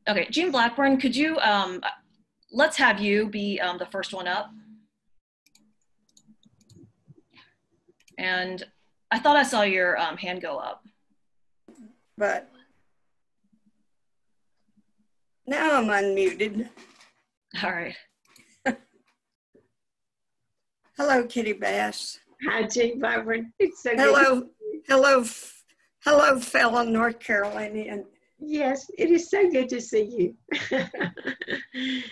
Okay, Jean Blackburn, could you? Um, let's have you be um, the first one up. And I thought I saw your um, hand go up. But now I'm unmuted. All right. Hello, Kitty Bass. Hi, Jean Blackburn. It's so hello, good. hello, hello, fellow North Carolinian. Yes, it is so good to see you.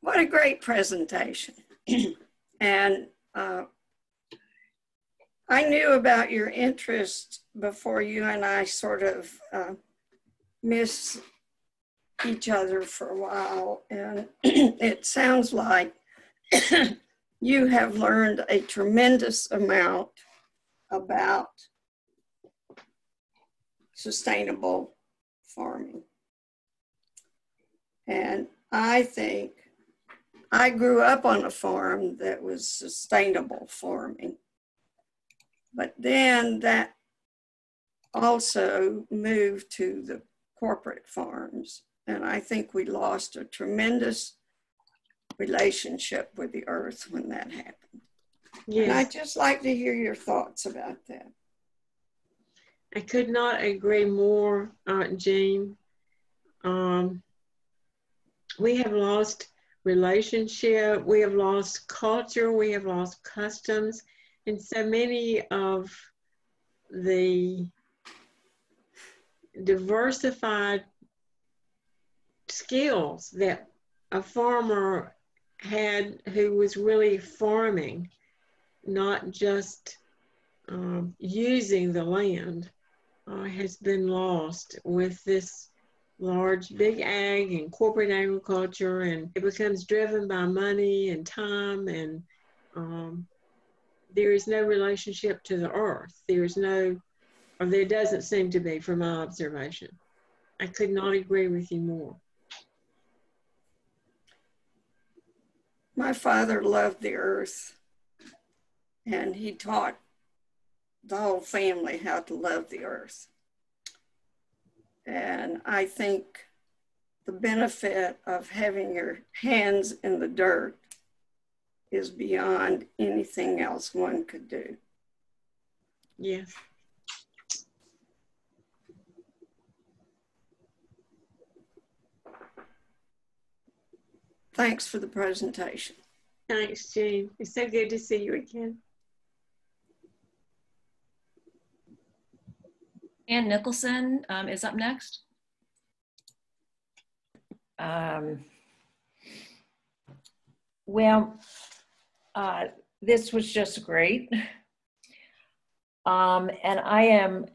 what a great presentation. and uh, I knew about your interest before you and I sort of uh, missed each other for a while. And it sounds like you have learned a tremendous amount about sustainable farming. And I think I grew up on a farm that was sustainable farming. But then that also moved to the corporate farms. And I think we lost a tremendous relationship with the earth when that happened. Yes. And I'd just like to hear your thoughts about that. I could not agree more, Aunt Jean. Um, we have lost relationship, we have lost culture, we have lost customs, and so many of the diversified skills that a farmer had who was really farming, not just um, using the land, uh, has been lost with this large big ag and corporate agriculture and it becomes driven by money and time and um, there is no relationship to the earth. There is no or there doesn't seem to be from my observation. I could not agree with you more my father loved the earth and he taught the whole family how to love the earth and I think the benefit of having your hands in the dirt is beyond anything else one could do. Yes. Thanks for the presentation. Thanks, Jean. It's so good to see you again. Ann Nicholson um, is up next. Um, well, uh, this was just great. Um, and I am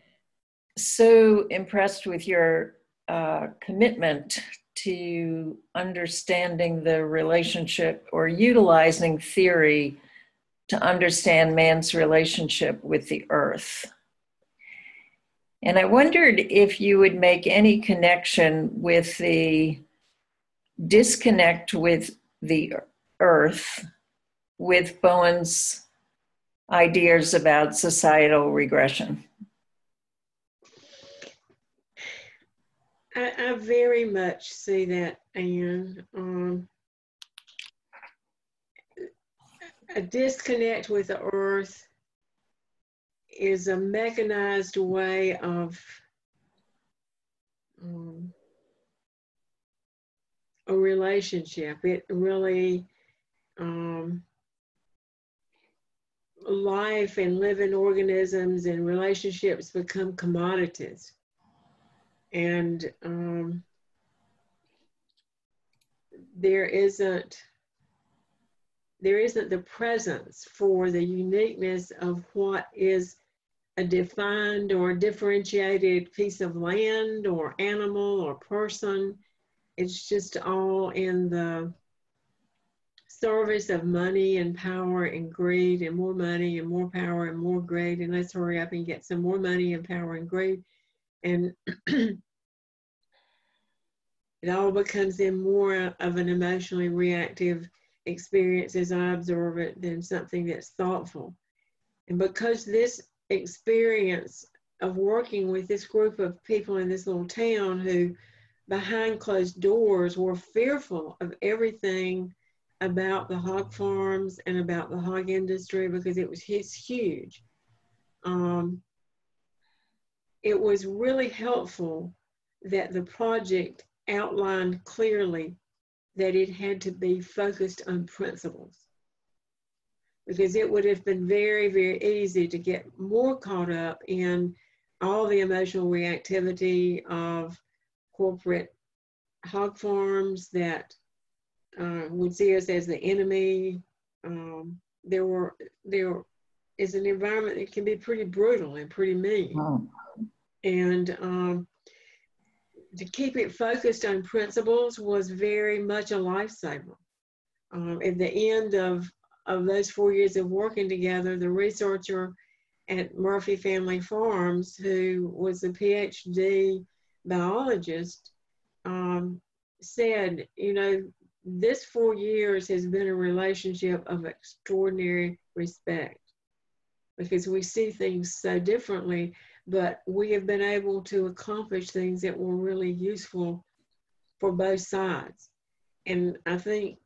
so impressed with your uh, commitment to understanding the relationship or utilizing theory to understand man's relationship with the earth. And I wondered if you would make any connection with the disconnect with the earth with Bowen's ideas about societal regression. I, I very much see that, Ann. Um, a disconnect with the earth is a mechanized way of um, a relationship. It really, um, life and living organisms and relationships become commodities. And um, there isn't there isn't the presence for the uniqueness of what is a defined or differentiated piece of land or animal or person. It's just all in the service of money and power and greed and more money and more power and more greed. And let's hurry up and get some more money and power and greed. And it all becomes then more of an emotionally reactive experience as I observe it than something that's thoughtful. And because this experience of working with this group of people in this little town who, behind closed doors, were fearful of everything about the hog farms and about the hog industry because it was it's huge. Um, it was really helpful that the project outlined clearly that it had to be focused on principles because it would have been very, very easy to get more caught up in all the emotional reactivity of corporate hog farms that uh, would see us as the enemy. Um, there were there is an environment that can be pretty brutal and pretty mean, oh. And um, to keep it focused on principles was very much a lifesaver. Um, at the end of of those four years of working together, the researcher at Murphy Family Farms, who was a PhD biologist, um, said, you know, this four years has been a relationship of extraordinary respect because we see things so differently, but we have been able to accomplish things that were really useful for both sides. And I think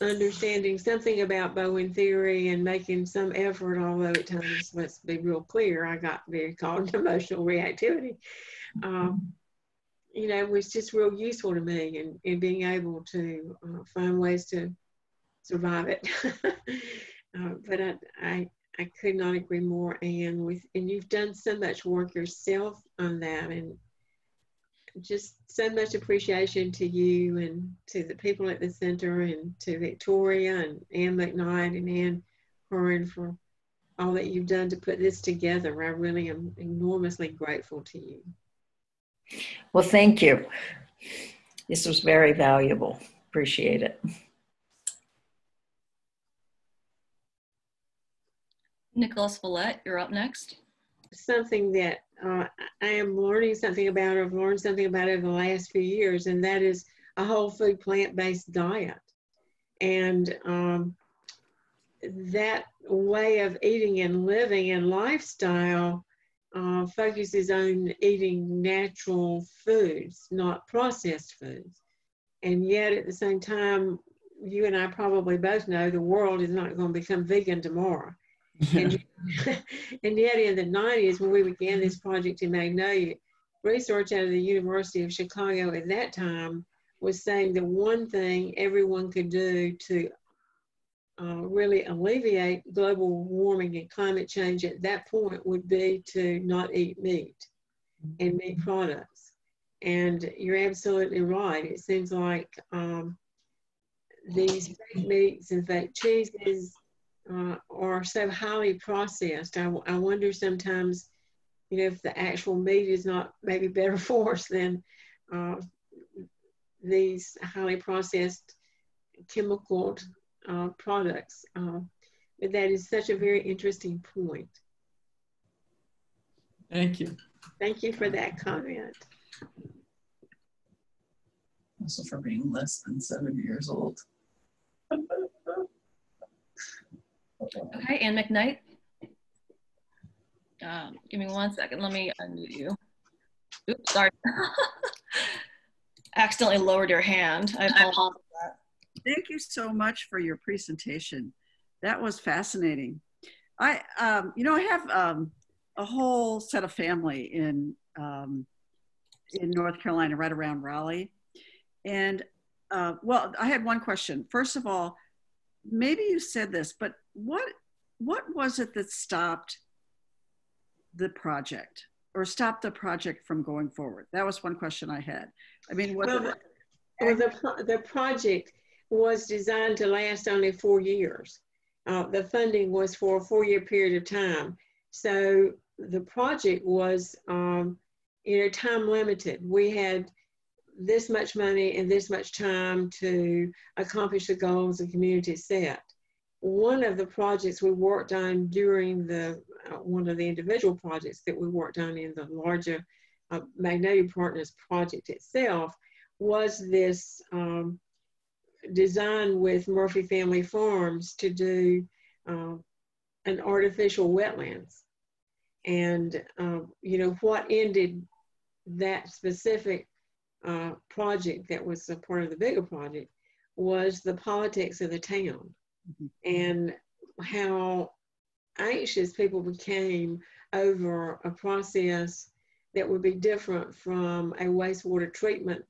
understanding something about Bowen theory and making some effort, although at times, let's be real clear, I got very caught in emotional reactivity. Um, you know, was just real useful to me and in, in being able to uh, find ways to survive it. uh, but I, I, I could not agree more, Ann. With and you've done so much work yourself on that, and just so much appreciation to you and to the people at the center and to Victoria and Ann McKnight and Ann Horan for all that you've done to put this together. I really am enormously grateful to you. Well, thank you. This was very valuable. Appreciate it. Nicholas Villette, you're up next. Something that uh, I am learning something about, or I've learned something about over the last few years, and that is a whole food plant based diet. And um, that way of eating and living and lifestyle uh, focuses on eating natural foods, not processed foods. And yet, at the same time, you and I probably both know the world is not going to become vegan tomorrow. And, and yet in the 90s, when we began this project in Magnolia, research out of the University of Chicago at that time was saying the one thing everyone could do to uh, really alleviate global warming and climate change at that point would be to not eat meat and meat products. And you're absolutely right. It seems like um, these fake meats and fake cheeses uh, are so highly processed. I, I wonder sometimes, you know, if the actual meat is not maybe better for us than uh, these highly processed chemical uh, products. Uh, but that is such a very interesting point. Thank you. Thank you for that comment. Also for being less than seven years old. Okay, Ann McKnight. Um, give me one second. Let me unmute you. Oops, sorry. Accidentally lowered your hand. I apologize. Thank you so much for your presentation. That was fascinating. I, um, you know, I have um, a whole set of family in um, in North Carolina, right around Raleigh, and uh, well, I had one question. First of all, maybe you said this, but what what was it that stopped the project or stopped the project from going forward? That was one question I had. I mean, what well, the, well, the, the project was designed to last only four years. Uh, the funding was for a four-year period of time. So the project was, um, you know, time limited. We had this much money and this much time to accomplish the goals the community set. One of the projects we worked on during the, uh, one of the individual projects that we worked on in the larger uh, Magnolia Partners project itself was this um, design with Murphy Family Farms to do uh, an artificial wetlands. And, uh, you know, what ended that specific uh, project that was a part of the bigger project was the politics of the town mm-hmm. and how anxious people became over a process that would be different from a wastewater treatment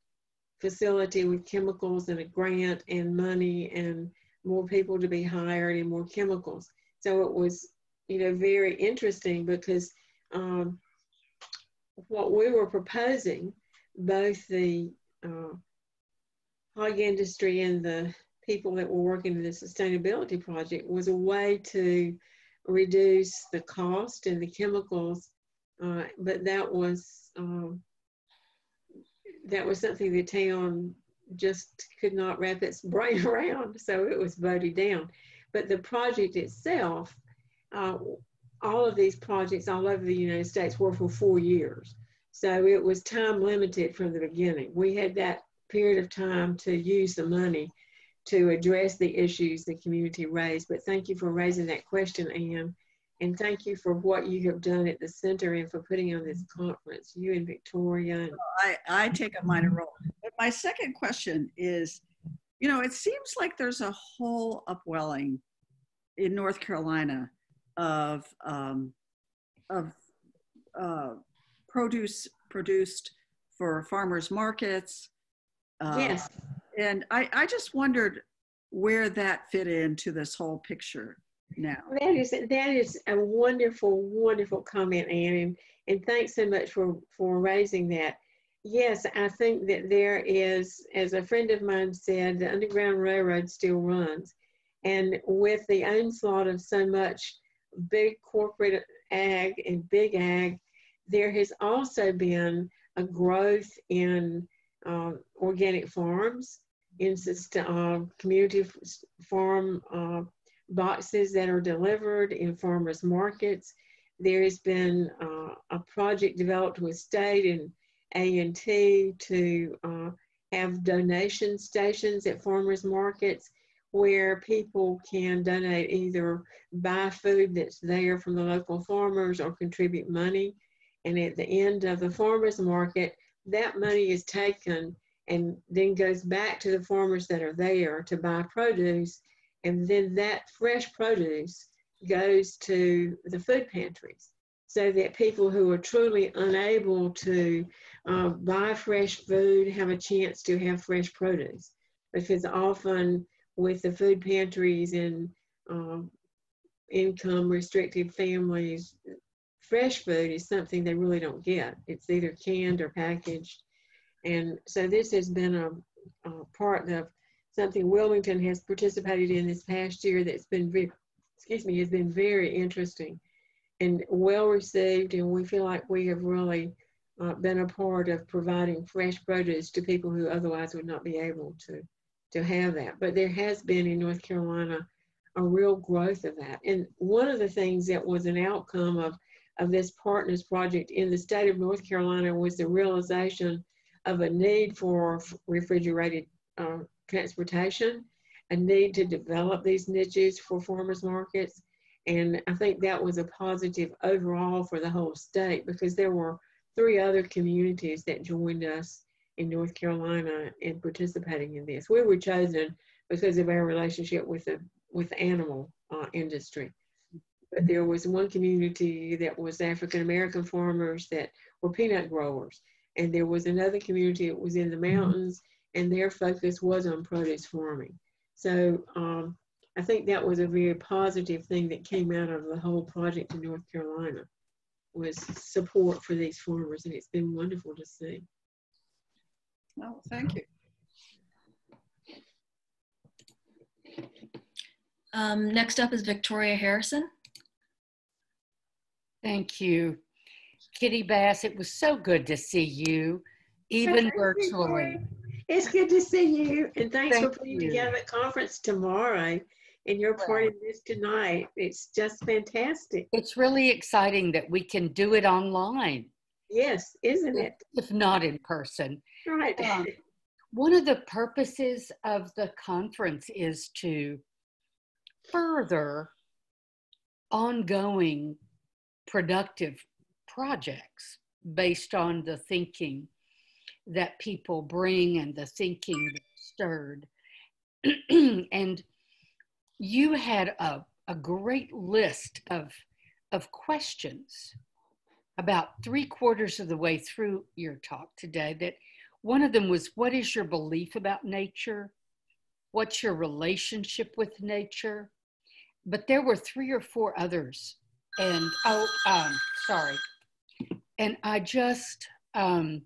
facility with chemicals and a grant and money and more people to be hired and more chemicals. So it was, you know, very interesting because um, what we were proposing both the uh, hog industry and the people that were working in the sustainability project was a way to reduce the cost and the chemicals, uh, but that was um, that was something the town just could not wrap its brain around, so it was voted down. But the project itself, uh, all of these projects all over the United States were for four years. So it was time limited from the beginning. We had that period of time to use the money to address the issues the community raised. But thank you for raising that question, Ann. And thank you for what you have done at the center and for putting on this conference, you and Victoria. And- I, I take a minor role. But my second question is you know, it seems like there's a whole upwelling in North Carolina of um, of uh, produce produced for farmers markets. Uh, Yes, And I, I just wondered where that fit into this whole picture now. that is, that is a wonderful, wonderful comment, Ann, and, and thanks so much for, for raising that. Yes, I think that there is, as a friend of mine said, the Underground Railroad still runs. And with the onslaught of so much big corporate ag and big ag, there has also been a growth in uh, organic farms, in uh, community farm uh, boxes that are delivered in farmers markets. There has been uh, a project developed with state and A&T to uh, have donation stations at farmers markets where people can donate either buy food that's there from the local farmers or contribute money. And at the end of the farmers market, that money is taken and then goes back to the farmers that are there to buy produce. And then that fresh produce goes to the food pantries so that people who are truly unable to uh, buy fresh food have a chance to have fresh produce. Because often with the food pantries and um, income restricted families, fresh food is something they really don't get. It's either canned or packaged. And so this has been a, a part of something Wilmington has participated in this past year that's been very, excuse me, has been very interesting and well received. And we feel like we have really uh, been a part of providing fresh produce to people who otherwise would not be able to, to have that. But there has been in North Carolina a real growth of that. And one of the things that was an outcome of, of this partners project in the state of North Carolina was the realization of a need for refrigerated uh, transportation, a need to develop these niches for farmers markets. And I think that was a positive overall for the whole state because there were three other communities that joined us in North Carolina in participating in this. We were chosen because of our relationship with the with the animal uh, industry. But there was one community that was African American farmers that were peanut growers, and there was another community that was in the mountains, and their focus was on produce farming. So um, I think that was a very positive thing that came out of the whole project in North Carolina was support for these farmers, and it's been wonderful to see. Oh, thank you. Um, next up is Victoria Harrison. Thank you. Kitty Bass, it was so good to see you, even you, virtually. It's good to see you, and thanks Thank for putting you. together the conference tomorrow. And you're part of this tonight. It's just fantastic. It's really exciting that we can do it online, Yes, isn't it? if not in person. Right. Um, One of the purposes of the conference is to further ongoing productive projects based on the thinking that people bring and the thinking stirred. and you had a, a great list of, of questions about three quarters of the way through your talk today that one of them was what is your belief about nature what's your relationship with nature but there were three or four others and oh um, sorry and i just um,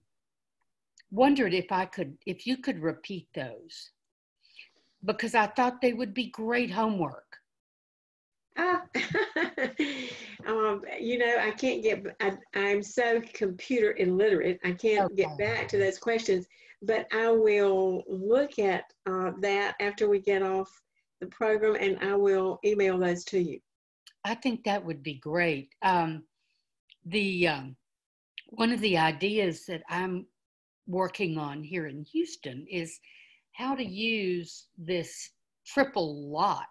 wondered if i could if you could repeat those because i thought they would be great homework Ah, um, you know, I can't get, I, I'm so computer illiterate. I can't get back to those questions, but I will look at uh, that after we get off the program and I will email those to you. I think that would be great. Um, the um, one of the ideas that I'm working on here in Houston is how to use this triple lot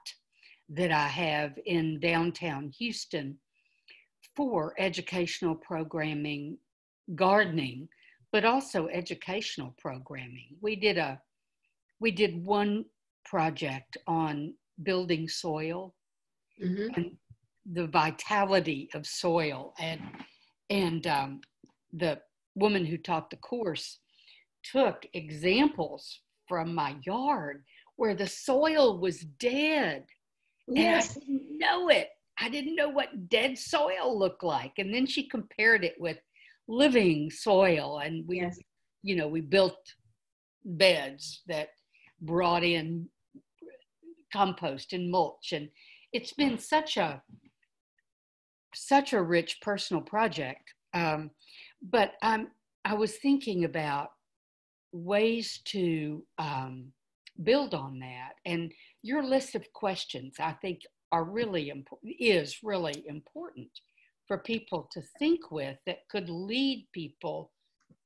that I have in downtown Houston for educational programming, gardening, but also educational programming. We did a we did one project on building soil Mhm. and the vitality of soil and and um, the woman who taught the course took examples from my yard where the soil was dead Yes. and I didn't know it. I didn't know what dead soil looked like. And then she compared it with living soil. And we, Yes. you know, we built beds that brought in compost and mulch. And it's been such a, such a rich personal project. Um, but I'm, I was thinking about ways to um, build on that. And your list of questions, I think, are really important, is really important for people to think with that could lead people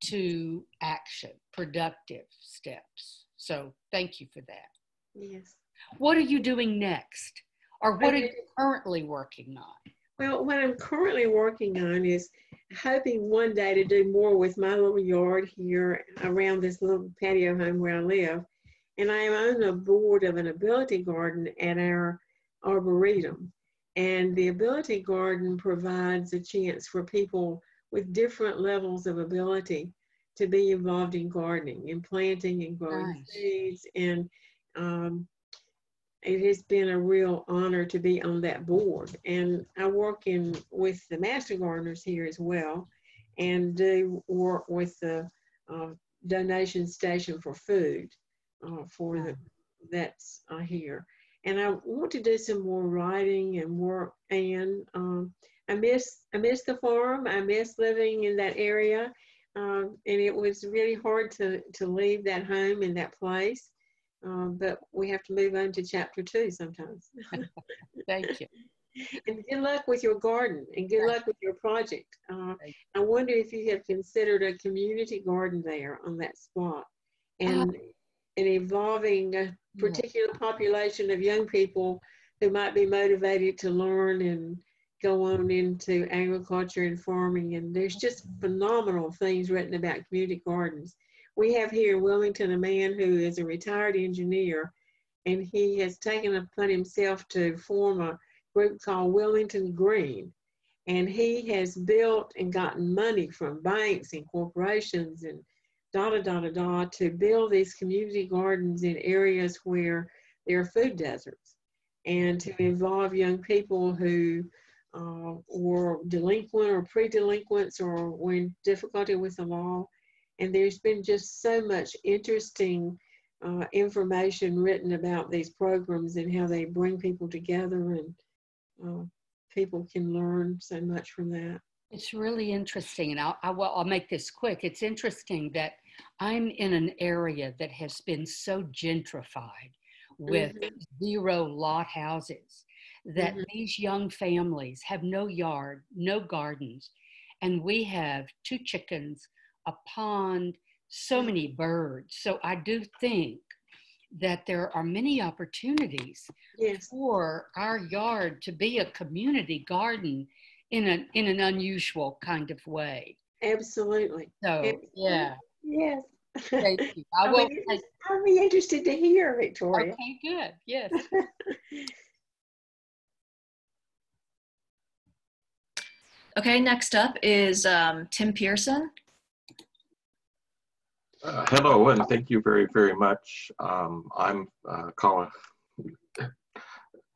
to action, productive steps. So thank you for that. Yes. What are you doing next? Or what are you currently working on? Well, what I'm currently working on is hoping one day to do more with my little yard here around this little patio home where I live. And I am on the board of an ability garden at our arboretum. And the ability garden provides a chance for people with different levels of ability to be involved in gardening and planting and growing Nice. seeds. And um, it has been a real honor to be on that board. And I work in with the master gardeners here as well, and do work with the uh, donation station for food uh, for the that's uh, here. And I want to do some more writing and work. And um, I miss I miss the farm. I miss living in that area. Um, and it was really hard to to leave that home and that place. Um, but we have to move on to chapter two sometimes. Thank you. and good luck with your garden and good luck with your project. Uh, I wonder if you have considered a community garden there on that spot and and involving a particular population of young people who might be motivated to learn and go on into agriculture and farming. And there's just phenomenal things written about community gardens. We have here in Wilmington a man who is a retired engineer, and he has taken upon himself to form a group called Wilmington Green. And he has built and gotten money from banks and corporations and da da da da da to build these community gardens in areas where there are food deserts and to involve young people who uh, were delinquent or pre-delinquents or were in difficulty with the law. And there's been just so much interesting uh, information written about these programs and how they bring people together and uh, people can learn so much from that. It's really interesting, and I'll, I will, I'll make this quick. It's interesting that I'm in an area that has been so gentrified with zero lot houses that Mhm. these young families have no yard, no gardens, and we have two chickens, a pond, so many birds. So I do think that there are many opportunities Yes, for our yard to be a community garden in an in an unusual kind of way. absolutely. So Absolutely. yeah, Yes. thank you. I I'll will. be, take- I'll be interested to hear, Victoria. Okay, good. Yes. Okay, next up is um, Tim Pearson. Uh, hello, and thank you very, very much. Um, I'm uh,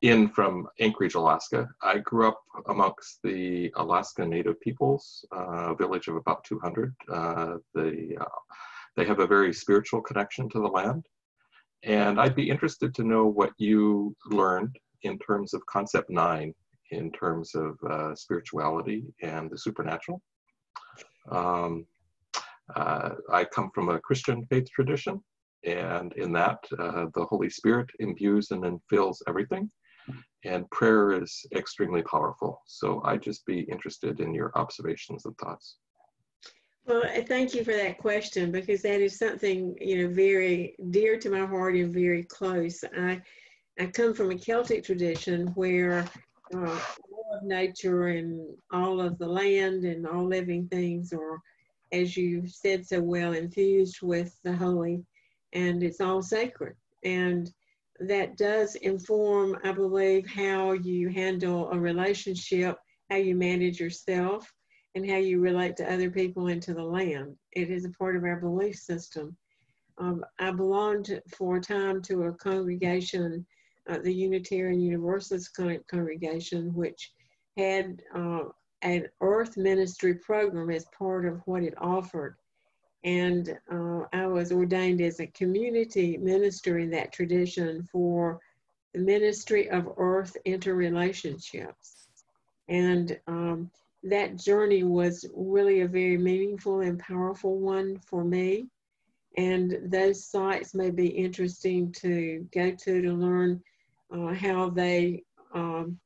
in from Anchorage, Alaska. I grew up amongst the Alaska Native peoples, uh, a village of about 200. Uh, they, uh, they have a very spiritual connection to the land. And I'd be interested to know what you learned in terms of concept nine, in terms of uh, spirituality and the supernatural. Um, uh, I come from a Christian faith tradition, and in that, uh, the Holy Spirit imbues and infills everything, and prayer is extremely powerful. So I'd just be interested in your observations and thoughts. Well, thank you for that question because that is something you know very dear to my heart and very close. I I come from a Celtic tradition where uh, all of nature and all of the land and all living things are, as you said so well, infused with the holy. and it's all sacred. And that does inform, I believe, how you handle a relationship, how you manage yourself, and how you relate to other people and to the land. It is a part of our belief system. Um, I belonged for a time to a congregation, uh, the Unitarian Universalist con- congregation, which had uh, an earth ministry program as part of what it offered. And uh, I was ordained as a community minister in that tradition for the ministry of earth interrelationships. And um, that journey was really a very meaningful and powerful one for me. And those sites may be interesting to go to to learn uh, how they um,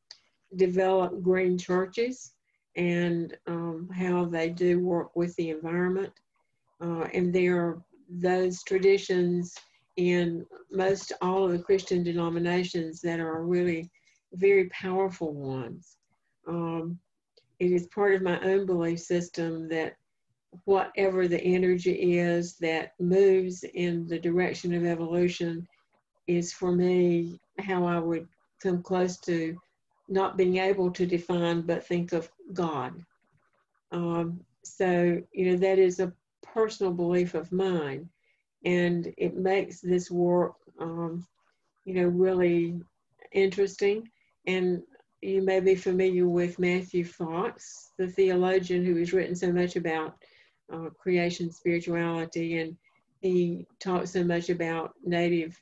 develop green churches and um, how they do work with the environment. Uh, and there are those traditions in most all of the Christian denominations that are really very powerful ones. Um, it is part of my own belief system that whatever the energy is that moves in the direction of evolution is for me how I would come close to not being able to define but think of God. Um, so, you know, that is a personal belief of mine. And it makes this work, um, you know, really interesting. And you may be familiar with Matthew Fox, the theologian who has written so much about uh, creation spirituality. And he talks so much about native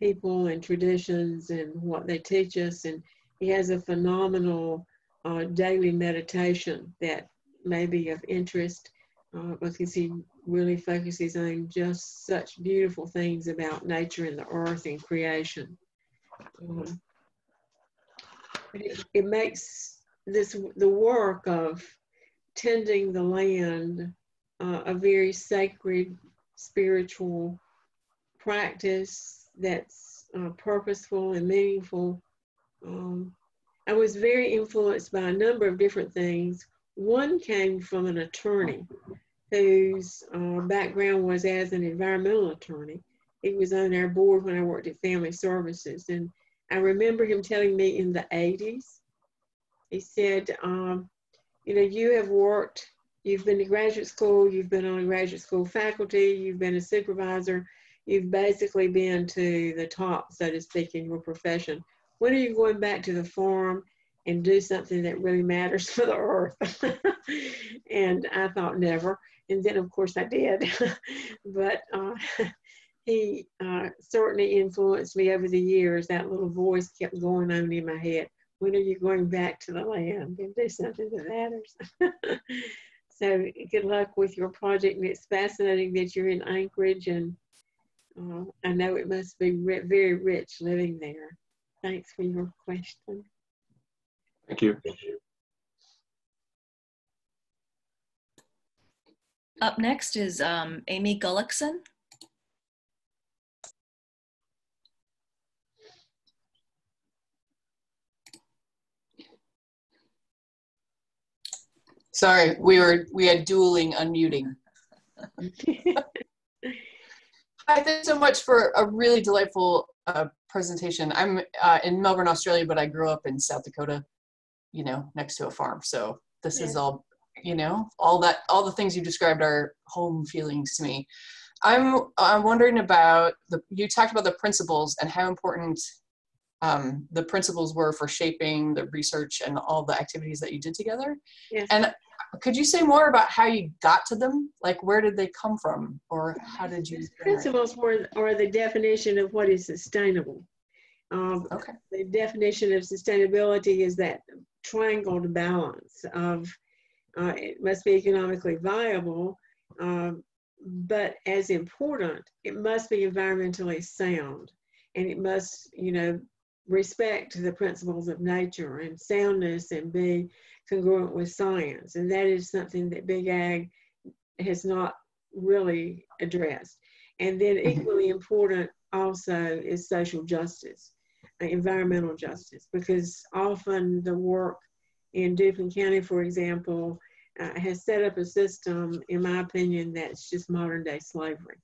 people and traditions and what they teach us. And he has a phenomenal uh, daily meditation that may be of interest uh, because he really focuses on just such beautiful things about nature and the earth and creation. Um, it, it makes this the work of tending the land uh, a very sacred spiritual practice that's uh, purposeful and meaningful. Um, I was very influenced by a number of different things. One came from an attorney whose uh, background was as an environmental attorney. He was on our board when I worked at Family Services. And I remember him telling me in the 80s, he said, um, you know, you have worked, you've been to graduate school, you've been on graduate school faculty, you've been a supervisor, you've basically been to the top, so to speak, in your profession. When are you going back to the farm and do something that really matters for the earth? and I thought never. And then, of course, I did. but uh, he uh, certainly influenced me over the years. That little voice kept going on in my head. When are you going back to the land and do something that matters? so good luck with your project. And it's fascinating that you're in Anchorage, and uh, I know it must be very rich living there. Thanks for your question. Thank you. Thank you. Up next is um, Amy Gullickson. Sorry, we were we had dueling unmuting. Hi, thanks so much for a really delightful uh, presentation. I'm uh, in Melbourne, Australia, but I grew up in South Dakota, you know, next to a farm. So this yeah. is all, you know, all that, all the things you described are home feelings to me. I'm, I'm wondering about the, you talked about the principles and how important um, the principles were for shaping the research and all the activities that you did together. And could you say more about how you got to them? Like, where did they come from, or how did you? Principles were are the definition of what is sustainable. Um, okay. The definition of sustainability is that triangle balance of uh, it must be economically viable, um, but as important, it must be environmentally sound, and it must, you know, respect the principles of nature and soundness and be congruent with science. And that is something that Big Ag has not really addressed. And then mm-hmm. equally important also is social justice, uh, environmental justice, because often the work in Duplin County, for example, uh, has set up a system, in my opinion, that's just modern day slavery.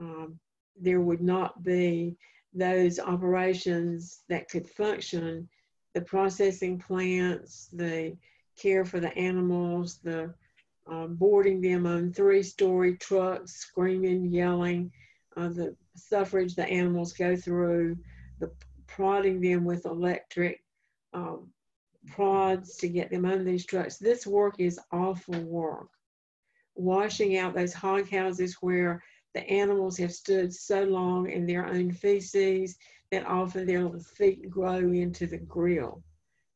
Um, there would not be those operations that could function the processing plants, the care for the animals, the uh, boarding them on three story trucks, screaming, yelling, uh, the suffrage the animals go through, the prodding them with electric um, prods to get them on these trucks. This work is awful work. Washing out those hog houses where the animals have stood so long in their own feces that often their feet grow into the grill.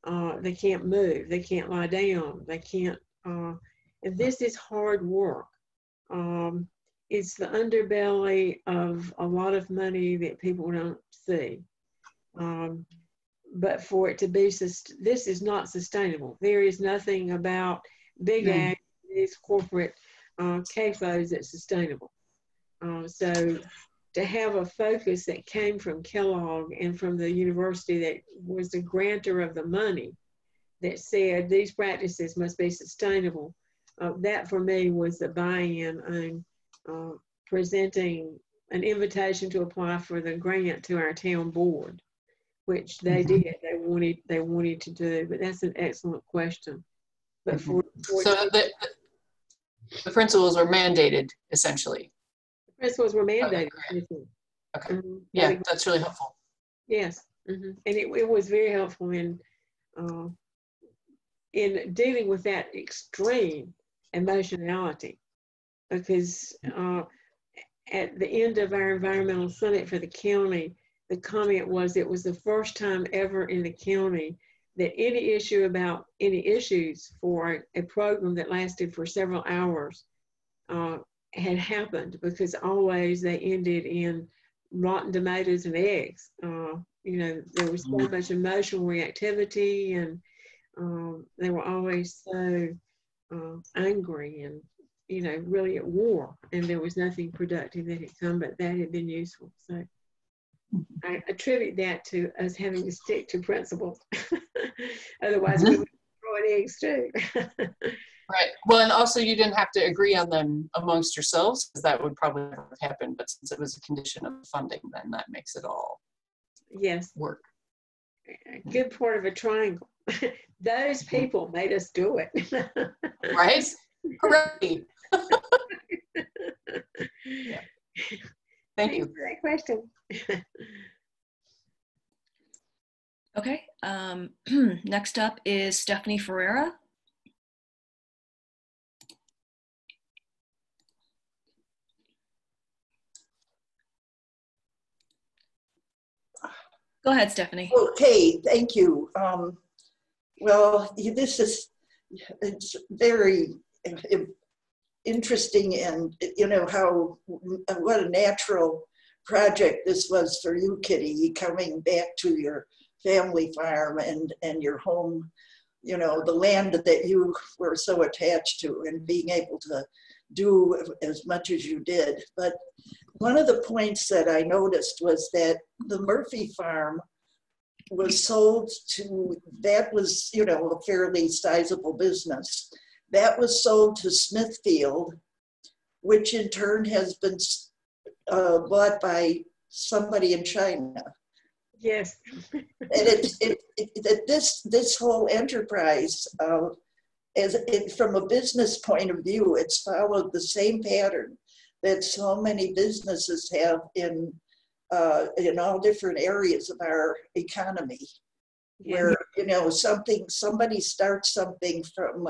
Uh, they can't move, they can't lie down, they can't, uh, and this is hard work. Um, it's the underbelly of a lot of money that people don't see. Um, but for it to be, this is not sustainable. There is nothing about big mm. ag, these corporate uh, CAFOs that's sustainable. Uh, so to have a focus that came from Kellogg and from the university that was the grantor of the money that said these practices must be sustainable. Uh, that for me was the buy-in on uh, presenting an invitation to apply for the grant to our town board, which they mm-hmm. did. They wanted they wanted to do, but that's an excellent question. But mm-hmm. for, for so the, the principles are mandated essentially principles were mandated. Okay. okay. Um, yeah, that's really helpful. Yes, mm -hmm. and it, it was very helpful in uh, in dealing with that extreme emotionality, because uh, at the end of our environmental summit for the county, the comment was it was the first time ever in the county that any issue about any issues for a program that lasted for several hours uh, had happened because always they ended in rotten tomatoes and eggs. Uh, you know, there was so mm-hmm. much emotional reactivity and um, they were always so uh, angry and, you know, really at war. And there was nothing productive that had come, but that had been useful. So mm-hmm. I attribute that to us having to stick to principles. Otherwise, mm-hmm. we would throw eggs too. Right. Well, and also you didn't have to agree on them amongst yourselves because that would probably never have happened. But since it was a condition of funding, then that makes it all yes work. A good part of a triangle. Those mm-hmm. people made us do it. right? Hooray! yeah. Thank you. Great question. okay. Um, next up is Stephanie Ferrera. Go ahead, Stephanie. Okay, thank you. Um, well, this is it's very interesting, and you know how what a natural project this was for you, Kitty, coming back to your family farm and and your home, you know, the land that you were so attached to, and being able to do as much as you did. But one of the points that I noticed was that the Murphy farm was sold to, that was, you know, a fairly sizable business. That was sold to Smithfield, which in turn has been uh, bought by somebody in China. Yes. and it, it, it, it, this, this whole enterprise, uh, as it, from a business point of view, it's followed the same pattern that so many businesses have in uh, in all different areas of our economy. Where you know something somebody starts something from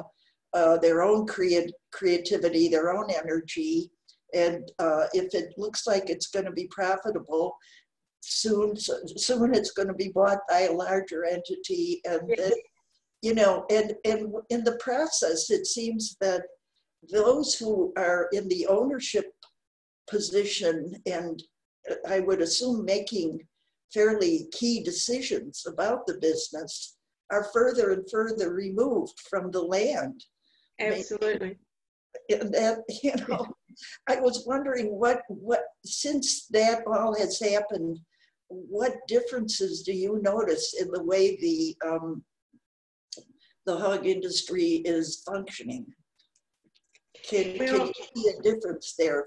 uh, their own create, creativity their own energy and uh, if it looks like it's going to be profitable soon soon it's going to be bought by a larger entity and then, you know and and in the process it seems that those who are in the ownership position and uh, I would assume making fairly key decisions about the business are further and further removed from the land. Absolutely. And that, you know, I was wondering what, what, since that all has happened, what differences do you notice in the way the, um, the hog industry is functioning? Can, well, can you see a difference there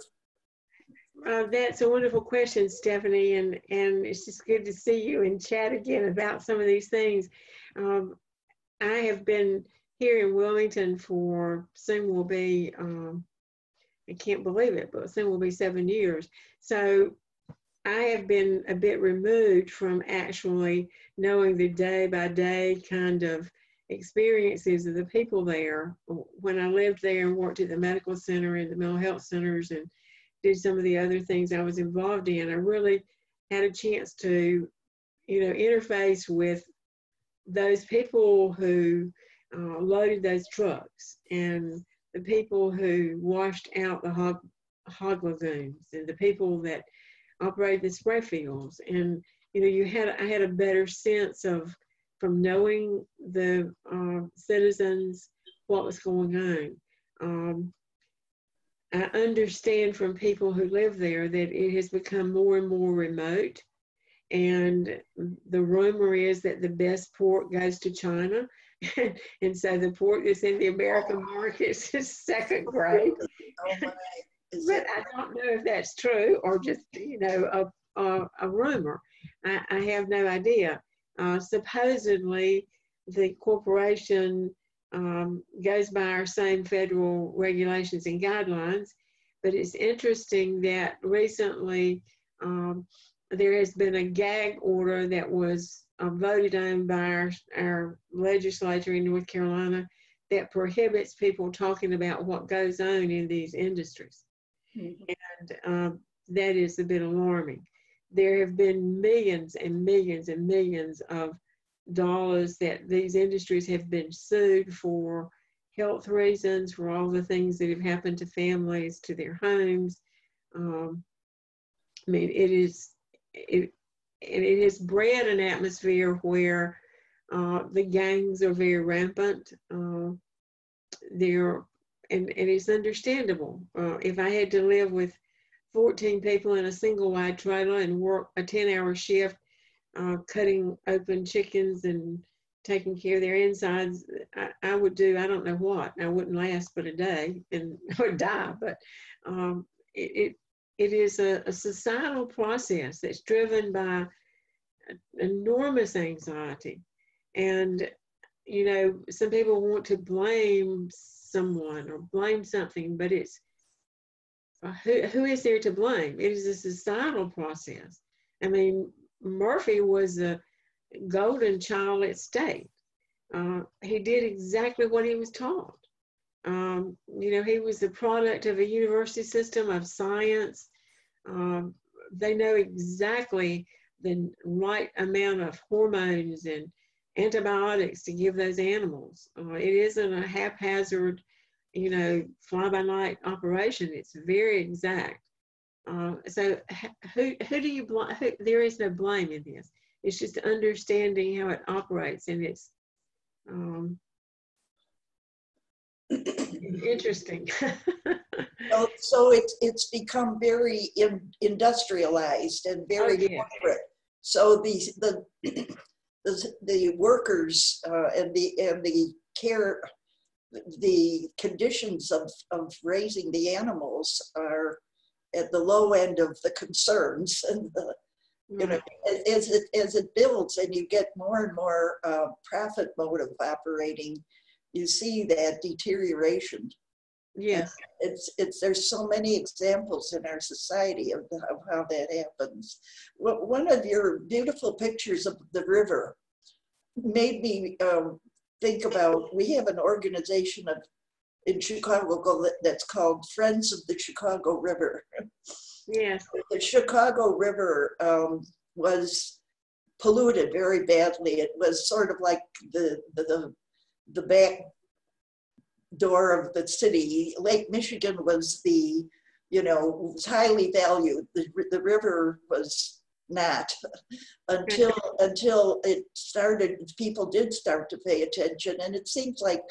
Uh, that's a wonderful question, Stephanie, and, and it's just good to see you and chat again about some of these things. Um, I have been here in Wilmington for soon will be, um, I can't believe it, but soon will be seven years. So I have been a bit removed from actually knowing the day by day kind of experiences of the people there. When I lived there and worked at the medical center and the mental health centers and did some of the other things I was involved in, I really had a chance to, you know, interface with those people who uh, loaded those trucks and the people who washed out the hog, hog lagoons and the people that operated the spray fields. And, you know, you had, I had a better sense of, from knowing the uh, citizens, what was going on. Um, I understand from people who live there that it has become more and more remote. And the rumor is that the best pork goes to China. and so the pork that's in the American market is second grade. Oh but I don't know if that's true or just, you know, a, a, a rumor. I, I, have no idea. Uh, supposedly, the corporation um, goes by our same federal regulations and guidelines, but it's interesting that recently um, there has been a gag order that was uh, voted on by our, our legislature in North Carolina that prohibits people talking about what goes on in these industries. Mm-hmm. And um, that is a bit alarming. There have been millions and millions and millions of dollars that these industries have been sued for health reasons, for all the things that have happened to families, to their homes. Um, I mean, it is, it, it has bred an atmosphere where uh, the gangs are very rampant. Uh, they're, and, and it's understandable. Uh, if I had to live with 14 people in a single wide trailer and work a 10 hour shift, uh, cutting open chickens and taking care of their insides, I, I, would do, I don't know what. I wouldn't last but a day and would die. But um, it, it, it is a, a societal process that's driven by enormous anxiety. And, you know, some people want to blame someone or blame something, but it's who, who is there to blame? It is a societal process. I mean, Murphy was a golden child at state. Uh, he did exactly what he was taught. Um, you know, he was the product of a university system of science. Um, they know exactly the right amount of hormones and antibiotics to give those animals. Uh, it isn't a haphazard, you know, fly by night operation. It's very exact. Uh, so who, who do you blame? There is no blame in this. It's just understanding how it operates and it's um, interesting. so, so it's, it's become very in, industrialized and very oh, corporate. So the, the, the, the workers uh, and the, and the care, the conditions of, of raising the animals are at the low end of the concerns and the, you know as it as it builds and you get more and more uh, profit motive operating you see that deterioration. Yes. it's it's there's so many examples in our society of, the, of how that happens. Well, one of your beautiful pictures of the river made me um, think about we have an organization of in Chicago that's called Friends of the Chicago River. Yes. The Chicago River um, was polluted very badly. It was sort of like the, the, the back door of the city. Lake Michigan was the, you know, was highly valued. The, the river was not until until it started people did start to pay attention and it seems like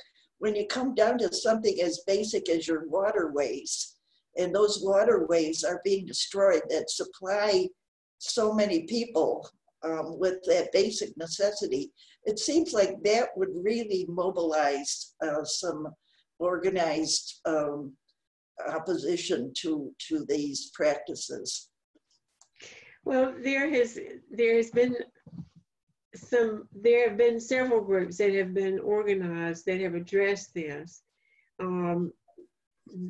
when you come down to something as basic as your waterways, and those waterways are being destroyed that supply so many people um, with that basic necessity, it seems like that would really mobilize uh, some organized um, opposition to to these practices? Well, there has there has been some there have been several groups that have been organized that have addressed this. Um,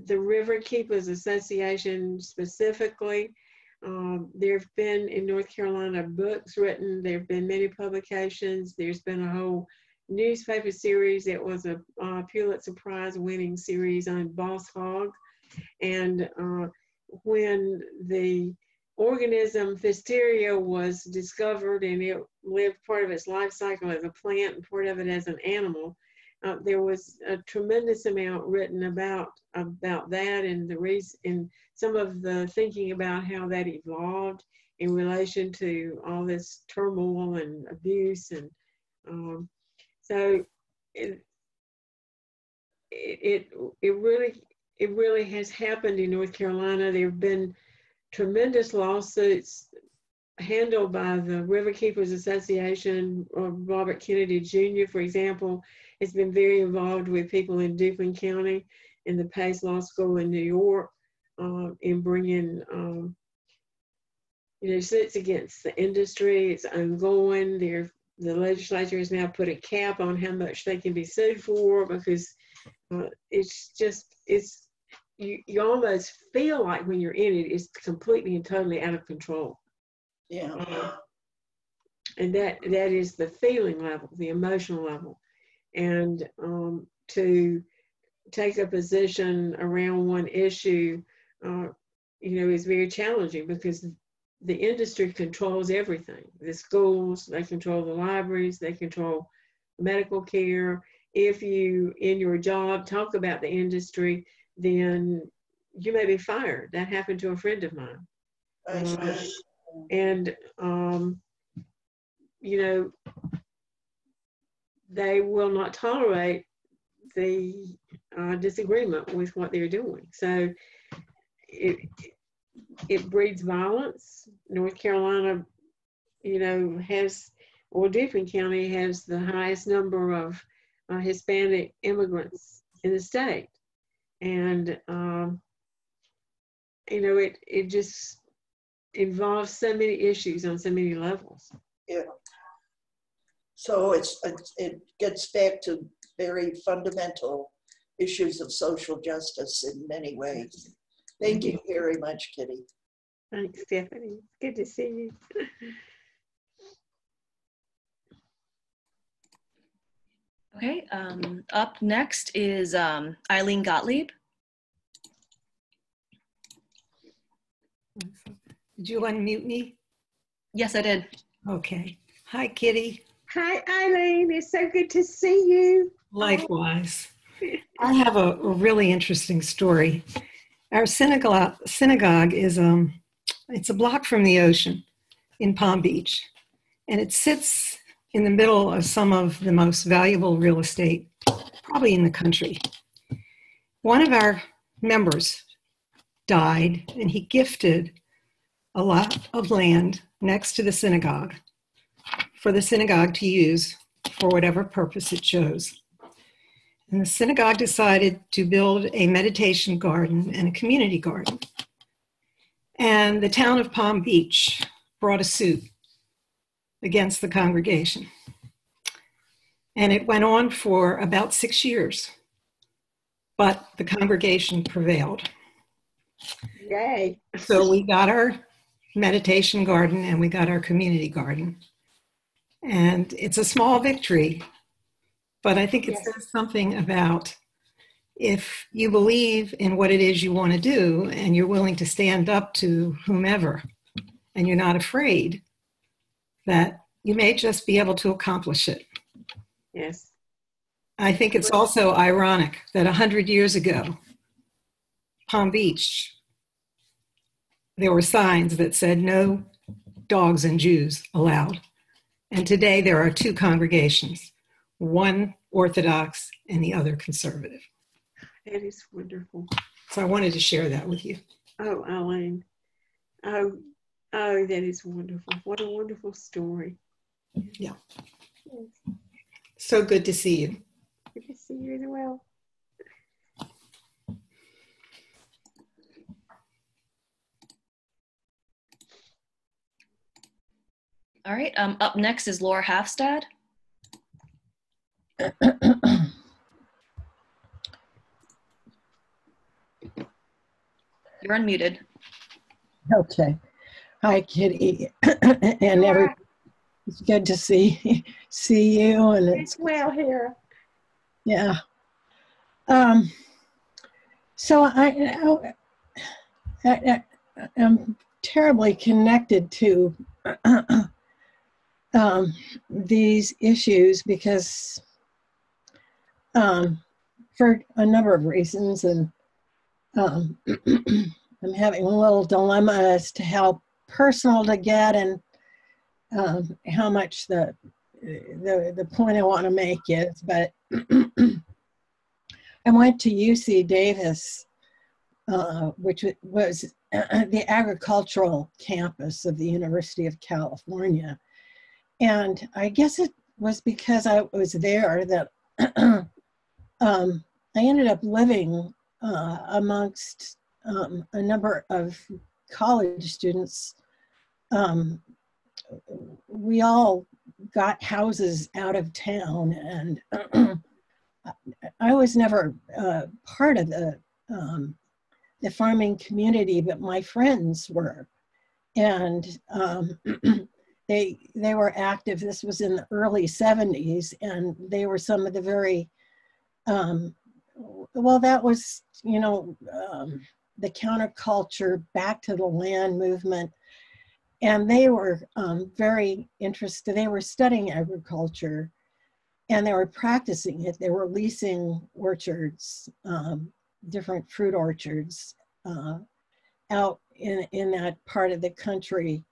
the River Keepers Association specifically. Um, there have been in North Carolina books written. There have been many publications. There's been a whole newspaper series that was a uh, Pulitzer Prize winning series on Boss Hog. And uh, when the organism Pfiesteria was discovered and it lived part of its life cycle as a plant and part of it as an animal, uh, there was a tremendous amount written about about that and the reason and some of the thinking about how that evolved in relation to all this turmoil and abuse and um, so it, it it really it really has happened in North Carolina. There have been tremendous lawsuits handled by the Riverkeepers Association. or Robert Kennedy Jr., for example, has been very involved with people in Duplin County in the Pace Law School in New York uh, in bringing, um, you know, suits against the industry. It's ongoing. There the legislature has now put a cap on how much they can be sued for because uh, it's just it's you, you almost feel like when you're in it it's completely and totally out of control yeah uh, and that that is the feeling level the emotional level and um, to take a position around one issue uh, you know is very challenging because the industry controls everything. The schools, they control the libraries, they control medical care. If you, in your job, talk about the industry, then you may be fired. That happened to a friend of mine. Uh, and, um, you know, they will not tolerate the uh, disagreement with what they're doing. So it, it breeds violence. North Carolina, you know, has, or Duplin County has the highest number of uh, Hispanic immigrants in the state. And, um, you know, it, it just involves so many issues on so many levels. Yeah. So it's, it gets back to very fundamental issues of social justice in many ways. Thank you very much, Kitty. Thanks, Stephanie. Good to see you. Okay, um, up next is um, Eileen Gottlieb. Did you unmute me? Yes, I did. Okay. Hi, Kitty. Hi, Eileen. It's so good to see you. Likewise. I have a, a really interesting story. Our synagogue, synagogue is um, it's a block from the ocean in Palm Beach, and it sits in the middle of some of the most valuable real estate, probably in the country. One of our members died, and he gifted a lot of land next to the synagogue for the synagogue to use for whatever purpose it chose. And the synagogue decided to build a meditation garden and a community garden. And the town of Palm Beach brought a suit against the congregation. And it went on for about six years, but the congregation prevailed. Yay. So we got our meditation garden and we got our community garden. And it's a small victory, but I think it yes. says something about if you believe in what it is you want to do and you're willing to stand up to whomever and you're not afraid, that you may just be able to accomplish it. Yes. I think it's also ironic that 100 years ago, Palm Beach, there were signs that said no dogs and Jews allowed. And today there are two congregations one Orthodox and the other conservative. That is wonderful. So I wanted to share that with you. Oh, Elaine. Oh, uh, Oh, that is wonderful. What a wonderful story. Yeah. Yes. So good to see you. Good to see you as well. All right, um, up next is Laura Halfstad. You're unmuted. Okay. Hi, Kitty, and every. It's good to see see you, and it's well here. Yeah. Um. So I, I, I am terribly connected to um, these issues because um, for a number of reasons, and um, I'm having a little dilemma as to how personal to get and um, how much the the the point I want to make is. But I went to UC Davis, uh, which was the agricultural campus of the University of California, and I guess it was because I was there that um, I ended up living uh, amongst um, a number of college students. Um, we all got houses out of town, and I was never uh, part of the um, the farming community, but my friends were, and um, they they were active. This was in the early '70s, and they were some of the very um, well. That was you know um, the counterculture, back to the land movement. And they were um, very interested. They were studying agriculture and they were practicing it. They were leasing orchards, um, different fruit orchards uh, out in, in that part of the country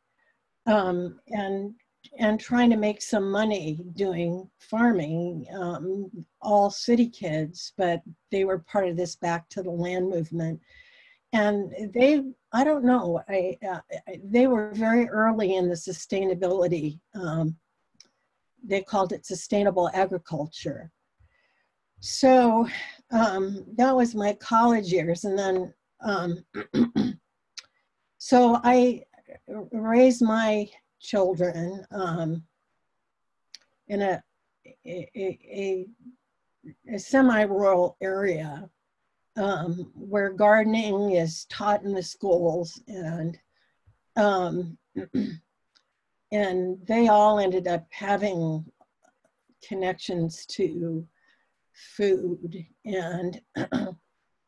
um, and and trying to make some money doing farming. Um, all city kids, but they were part of this back to the land movement and they i don't know I, uh, they were very early in the sustainability um, they called it sustainable agriculture. So um, that was my college years and then um, so i raised my children um, in a, a, a, a semi-rural area um, where gardening is taught in the schools and um, and they all ended up having connections to food. And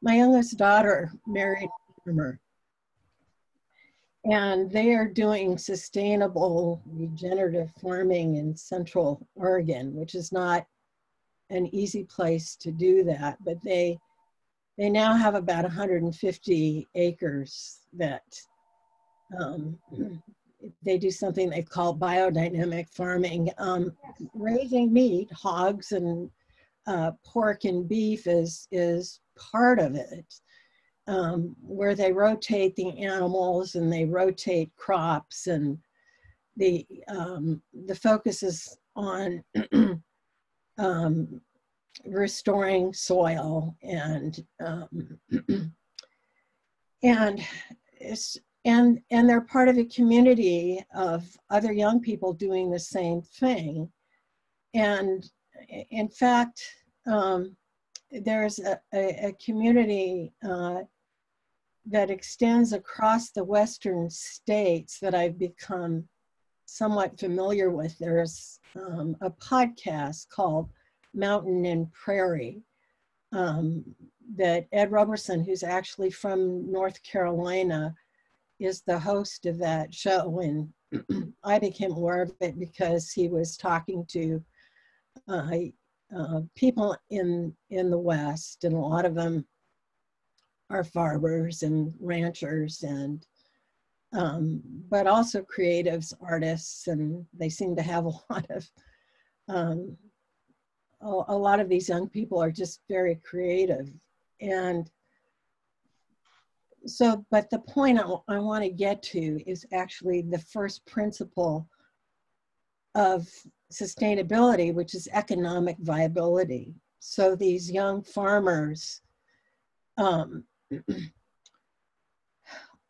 my youngest daughter married a farmer. And they are doing sustainable regenerative farming in central oregon which is not an easy place to do that but they they now have about 150 acres that um, they do something they call biodynamic farming. Um, raising meat, hogs and uh, pork and beef is, is part of it, um, where they rotate the animals and they rotate crops and the, um, the focus is on um, restoring soil and um, and and and they're part of a community of other young people doing the same thing. And in fact um, there's a, a, a community uh, that extends across the western states that i've become somewhat familiar with. There's um, a podcast called mountain and prairie. Um, that Ed Roberson, who's actually from North Carolina, is the host of that show. And I became aware of it because he was talking to uh, uh, people in, in the West, and a lot of them are farmers and ranchers and um, but also creatives, artists, and they seem to have a lot of um, a lot of these young people are just very creative. And so, but the point I, I want to get to is actually the first principle of sustainability, which is economic viability. So these young farmers um,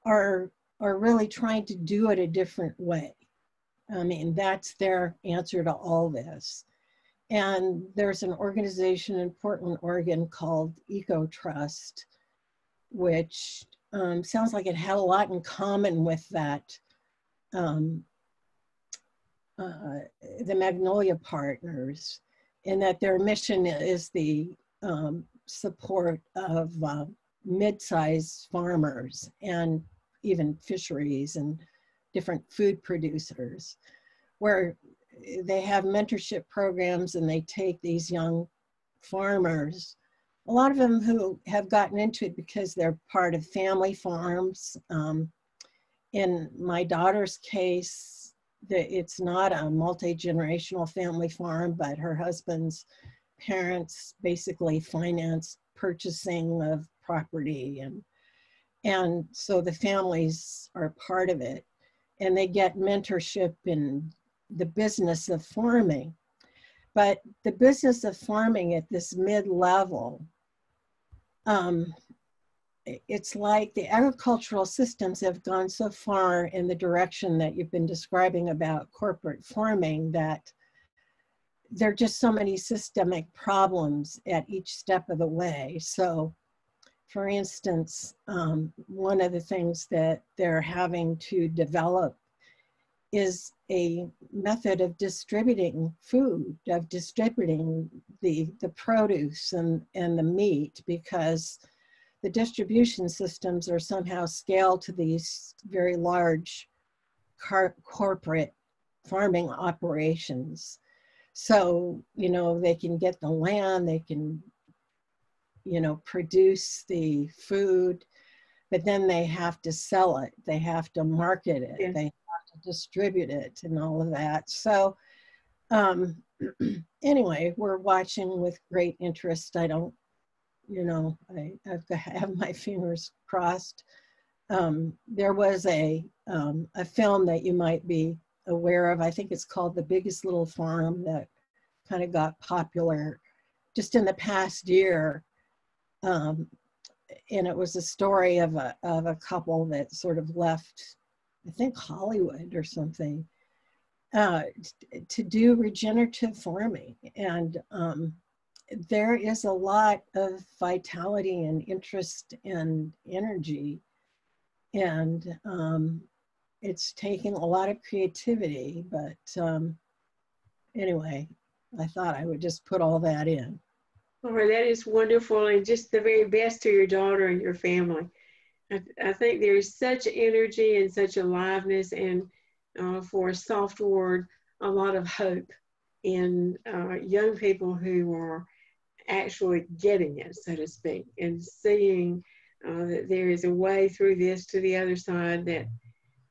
are, are really trying to do it a different way. I mean, that's their answer to all this. And there's an organization in Portland, Oregon called EcoTrust, which um, sounds like it had a lot in common with that, um, uh, the Magnolia Partners, in that their mission is the um, support of uh, mid-sized farmers and even fisheries and different food producers, where they have mentorship programs and they take these young farmers, a lot of them who have gotten into it because they're part of family farms. Um, in my daughter's case, the, it's not a multi-generational family farm, but her husband's parents basically financed purchasing of property and and so the families are part of it and they get mentorship in the business of farming. But the business of farming at this mid level, um, it's like the agricultural systems have gone so far in the direction that you've been describing about corporate farming that there are just so many systemic problems at each step of the way. So, for instance, um, one of the things that they're having to develop is a method of distributing food, of distributing the, the produce and, and the meat because the distribution systems are somehow scaled to these very large car- corporate farming operations. So, you know, they can get the land, they can, you know, produce the food, but then they have to sell it, they have to market it, yes. they distribute it and all of that. So um, anyway, we're watching with great interest. I don't, you know, I, I've got, have my fingers crossed. Um, there was a, um, a film that you might be aware of. I think it's called The Biggest Little Farm that kind of got popular just in the past year. Um, and it was a story of a, of a couple that sort of left I think Hollywood or something, uh, to do regenerative farming. And um, there is a lot of vitality and interest and energy. And um, it's taking a lot of creativity. But um, anyway, I thought I would just put all that in. Oh, that is wonderful. And just the very best to your daughter and your family. I, I think there's such energy and such aliveness, and uh, for a soft word, a lot of hope in uh, young people who are actually getting it, so to speak, and seeing uh, that there is a way through this to the other side that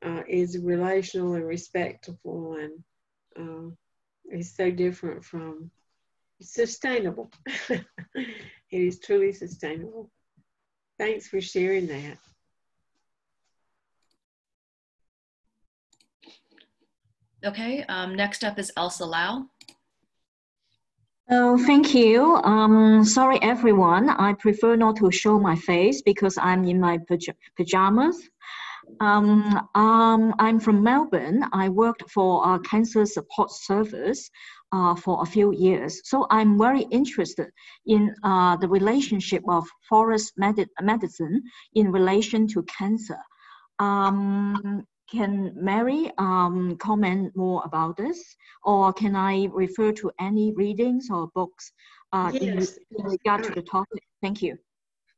uh, is relational and respectful and uh, is so different from sustainable. it is truly sustainable. Thanks for sharing that. Okay, um, next up is Elsa Lau. Oh, thank you. Um, sorry, everyone. I prefer not to show my face because I'm in my paj pajamas. Um, um, I'm from Melbourne. I worked for a cancer support service uh, for a few years. So I'm very interested in uh, the relationship of forest med medicine in relation to cancer. Um, can Mary um, comment more about this, or can I refer to any readings or books uh, yes. in, regard to the topic? Thank you.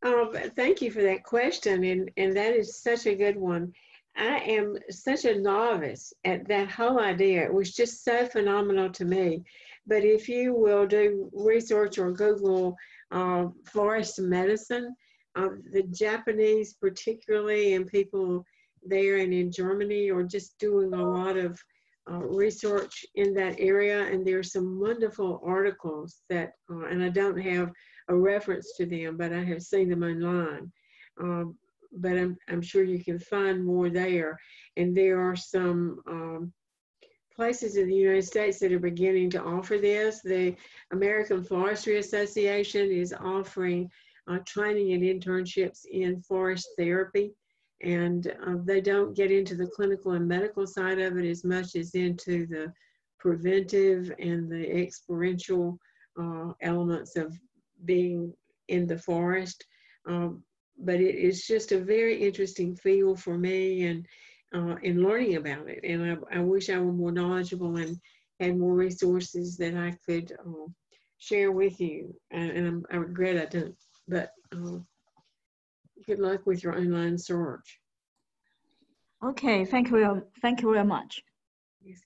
Um, thank you for that question, and, and that is such a good one. I am such a novice at that whole idea. It was just so phenomenal to me. But if you will do research or Google uh, forest medicine, uh, the Japanese particularly, and people there and in Germany or just doing a lot of uh, research in that area. And there are some wonderful articles that, uh, and I don't have a reference to them, but I have seen them online. Um, but I'm, I'm sure you can find more there. And there are some um, places in the United States that are beginning to offer this. The American Forestry Association is offering uh, training and internships in forest therapy and uh, they don't get into the clinical and medical side of it as much as into the preventive and the experiential uh, elements of being in the forest. Um, but it is just a very interesting field for me and uh, in learning about it. And I, I, wish I were more knowledgeable and had more resources that I could uh, share with you. And, and i regret I don't. But uh, good luck with your online search. Okay, thank you. Thank you very much. Yes.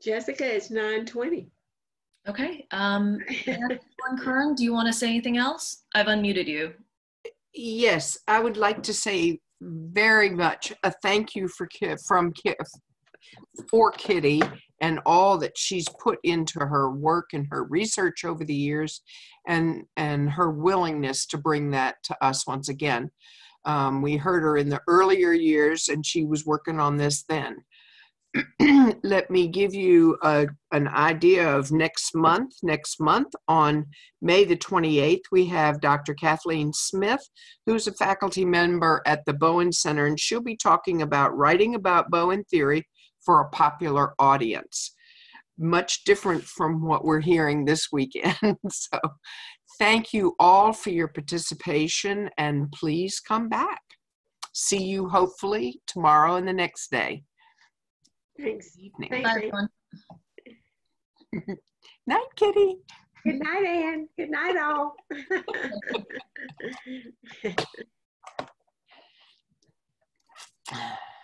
Jessica, it's 920. Okay. Um, Kerr, do you want to say anything else? I've unmuted you. Yes, I would like to say very much a thank you for from for Kitty and all that she's put into her work and her research over the years and and her willingness to bring that to us once again um, we heard her in the earlier years and she was working on this then let me give you a, an idea of next month. Next month, on May the 28th, we have Dr. Kathleen Smith, who's a faculty member at the Bowen Center, and she'll be talking about writing about Bowen theory for a popular audience. Much different from what we're hearing this weekend. so, thank you all for your participation, and please come back. See you hopefully tomorrow and the next day. Thanks. Evening. Thanks, Bye, everyone. Night, Kitty. Good night, Ann. Good night, all.